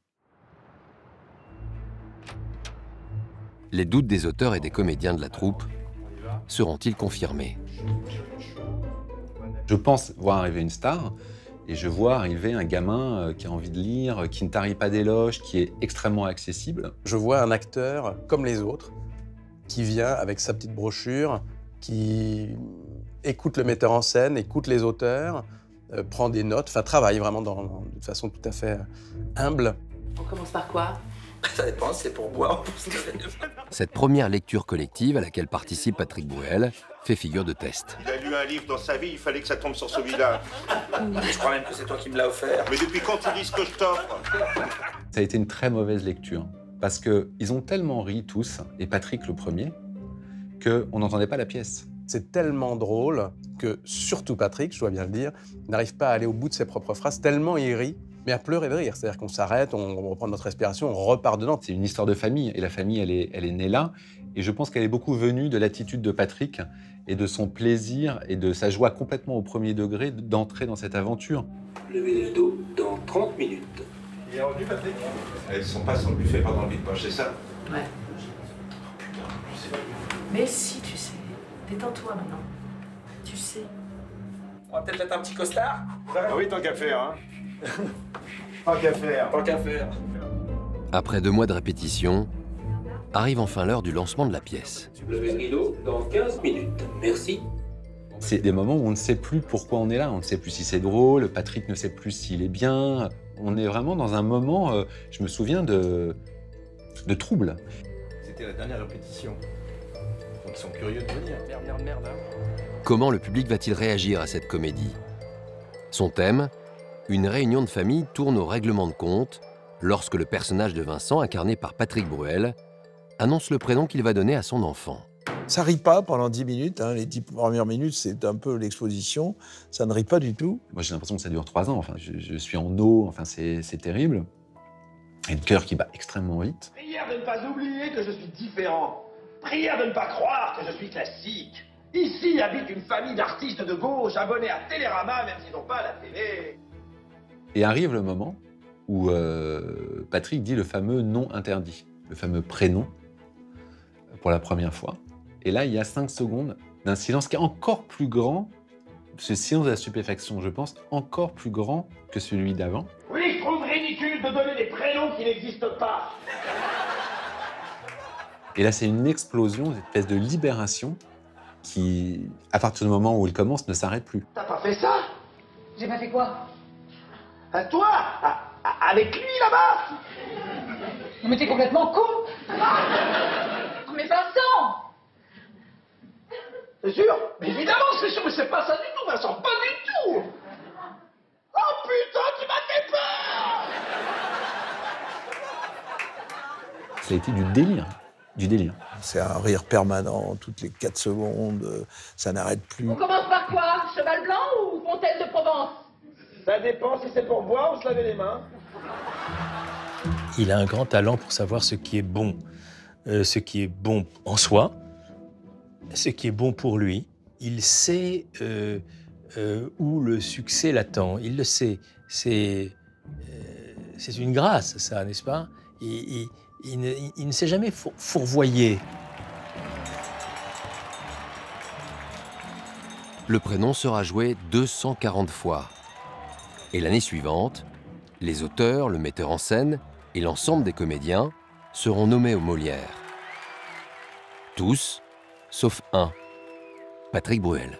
Les doutes des auteurs et des comédiens de la troupe seront-ils confirmés? Je pense voir arriver une star et je vois arriver un gamin euh, qui a envie de lire, euh, qui ne tarit pas d'éloges, qui est extrêmement accessible. Je vois un acteur comme les autres qui vient avec sa petite brochure, qui écoute le metteur en scène, écoute les auteurs, euh, prend des notes, enfin travaille vraiment de façon tout à fait humble. On commence par quoi? Ça dépend, c'est pour boire ou pour se Cette première lecture collective à laquelle participe Patrick Bruel fait figure de test. Il a lu un livre dans sa vie, il fallait que ça tombe sur celui-là. Je crois même que c'est toi qui me l'as offert. Mais depuis quand tu dis ce que je t'offre? Ça a été une très mauvaise lecture parce que ils ont tellement ri tous, et Patrick le premier, qu'on n'entendait pas la pièce. C'est tellement drôle que, surtout Patrick, je dois bien le dire, n'arrive pas à aller au bout de ses propres phrases, tellement il rit, mais à pleurer de rire. C'est-à-dire qu'on s'arrête, on reprend notre respiration, on repart dedans. C'est une histoire de famille, et la famille, elle est, elle est née là. Et je pense qu'elle est beaucoup venue de l'attitude de Patrick et de son plaisir et de sa joie complètement au premier degré d'entrer dans cette aventure. Levez le dos dans 30 minutes. Il est revenu, Patrick Elles sont pas sur le buffet pendant le vide-poche, c'est ça Ouais. Mais si, tu sais. Détends-toi maintenant. Tu sais. On va peut-être mettre un petit costard Ah oui, tant qu'à faire, hein Tant qu'à faire. Tant qu'à faire. Après deux mois de répétition, arrive enfin l'heure du lancement de la pièce. Levez le rideau dans 15 minutes. Merci. C'est des moments où on ne sait plus pourquoi on est là. On ne sait plus si c'est drôle, Patrick ne sait plus s'il est bien. On est vraiment dans un moment, euh, je me souviens, de, de trouble. C'était la dernière répétition. Donc ils sont curieux de venir. Merde, merde, merde. Comment le public va-t-il réagir à cette comédie? Son thème? Une réunion de famille tourne au règlement de compte lorsque le personnage de Vincent, incarné par Patrick Bruel, annonce le prénom qu'il va donner à son enfant. Ça rit pas pendant 10 minutes. hein. Les 10 premières minutes, c'est un peu l'exposition. Ça ne rit pas du tout. Moi, j'ai l'impression que ça dure trois ans. Enfin, je, je suis en eau. Enfin, c'est c'est terrible. Et le cœur qui bat extrêmement vite. Prière de ne pas oublier que je suis différent. Prière de ne pas croire que je suis classique. Ici habite une famille d'artistes de gauche abonnés à Télérama, même s'ils n'ont pas la télé. Et arrive le moment où euh, Patrick dit le fameux nom interdit, le fameux prénom, pour la première fois. Et là, il y a cinq secondes d'un silence qui est encore plus grand, ce silence de la stupéfaction, je pense, encore plus grand que celui d'avant. Oui, je trouve ridicule de donner des prénoms qui n'existent pas. Et là, c'est une explosion, une espèce de libération qui, à partir du moment où il commence, ne s'arrête plus. T'as pas fait ça? J'ai pas fait quoi? À toi ah, ah, Avec lui là-bas Mais t'es complètement con Mais Vincent C'est sûr Mais évidemment, c'est sûr, mais c'est pas ça du tout, Vincent, pas du tout Oh putain, tu m'as fait peur Ça a été du délire. Du délire. C'est un rire permanent, toutes les 4 secondes, euh, ça n'arrête plus. On commence par quoi? Cheval blanc ou Fontaine de Provence? Ça dépend si c'est pour boire ou se laver les mains. Il a un grand talent pour savoir ce qui est bon. Euh, ce qui est bon en soi, ce qui est bon pour lui. Il sait euh, euh, où le succès l'attend. Il le sait. C'est c'est une grâce, ça, n'est-ce pas? Il, il, ne, il, ne, s'est jamais fourvoyé. Le prénom sera joué 240 fois. Et l'année suivante, les auteurs, le metteur en scène et l'ensemble des comédiens seront nommés aux Molières. Tous, sauf un, Patrick Bruel.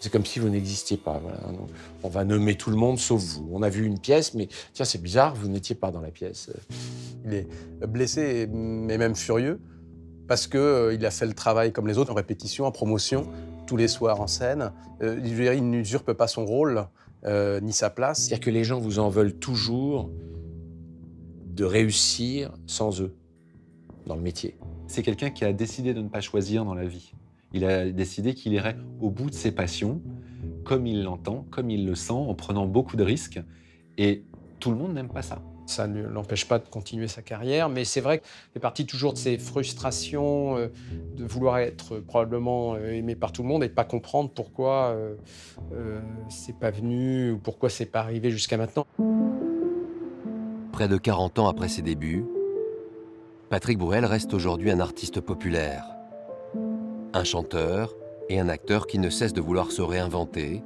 C'est comme si vous n'existiez pas. On va nommer tout le monde sauf vous. On a vu une pièce, mais tiens, c'est bizarre, vous n'étiez pas dans la pièce. Il est blessé, mais même furieux, parce qu'il euh, a fait le travail comme les autres, en répétition, en promotion, tous les soirs en scène. Euh, il n'usurpe pas son rôle, euh, ni sa place. C'est-à-dire que les gens vous en veulent toujours de réussir sans eux dans le métier. C'est quelqu'un qui a décidé de ne pas choisir dans la vie. Il a décidé qu'il irait au bout de ses passions, comme il l'entend, comme il le sent, en prenant beaucoup de risques. Et tout le monde n'aime pas ça. Ça ne l'empêche pas de continuer sa carrière, mais c'est vrai que fait partie toujours de ses frustrations, euh, de vouloir être probablement euh, aimé par tout le monde et de pas comprendre pourquoi euh, c'est pas venu ou pourquoi c'est pas arrivé jusqu'à maintenant. Près de 40 ans après ses débuts, Patrick Bruel reste aujourd'hui un artiste populaire, un chanteur et un acteur qui ne cesse de vouloir se réinventer,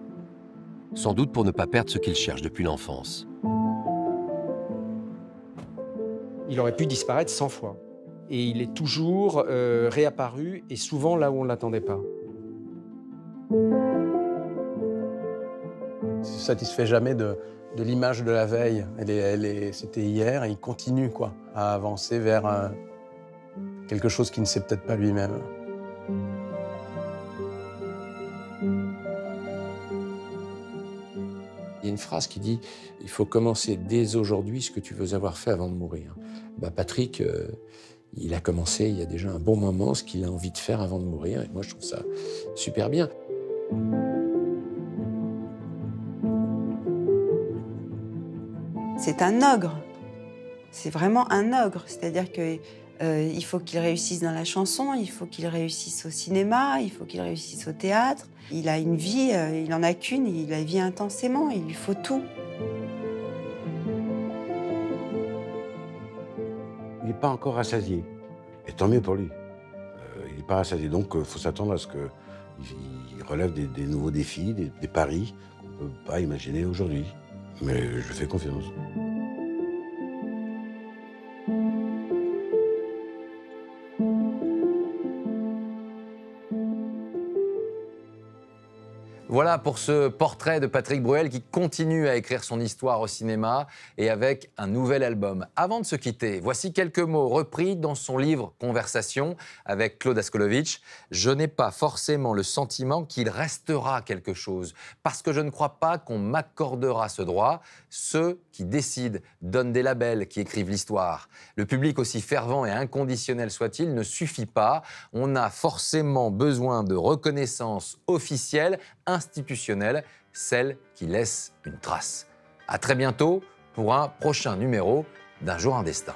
sans doute pour ne pas perdre ce qu'il cherche depuis l'enfance. Il aurait pu disparaître 100 fois. Et il est toujours euh, réapparu, et souvent là où on ne l'attendait pas. Il ne se satisfait jamais de, de l'image de la veille. Elle est, elle est, C'était hier et il continue quoi, à avancer vers euh, quelque chose qui ne sait peut-être pas lui-même. Il y a une phrase qui dit il faut commencer dès aujourd'hui ce que tu veux avoir fait avant de mourir. Bah, Patrick, euh, il a commencé il y a déjà un bon moment ce qu'il a envie de faire avant de mourir et moi je trouve ça super bien. C'est un ogre. C'est vraiment un ogre. C'est-à-dire que euh, il faut qu'il réussisse dans la chanson, il faut qu'il réussisse au cinéma, il faut qu'il réussisse au théâtre. Il a une vie, euh, il en a qu'une, il la vit intensément, il lui faut tout. Pas encore rassasié. Et tant mieux pour lui. Euh, il n'est pas rassasié. Donc, il faut s'attendre à ce qu'il relève des, nouveaux défis, des, des paris qu'on ne peut pas imaginer aujourd'hui. Mais je fais confiance. Voilà pour ce portrait de Patrick Bruel qui continue à écrire son histoire au cinéma et avec un nouvel album. Avant de se quitter, voici quelques mots repris dans son livre Conversation avec Claude Askolovitch. Je n'ai pas forcément le sentiment qu'il restera quelque chose parce que je ne crois pas qu'on m'accordera ce droit. Ceux qui décident donnent des labels, qui écrivent l'histoire. Le public, aussi fervent et inconditionnel soit-il, ne suffit pas. On a forcément besoin de reconnaissance officielle, institutionnelle, celle qui laisse une trace. À très bientôt pour un prochain numéro d'Un jour un destin.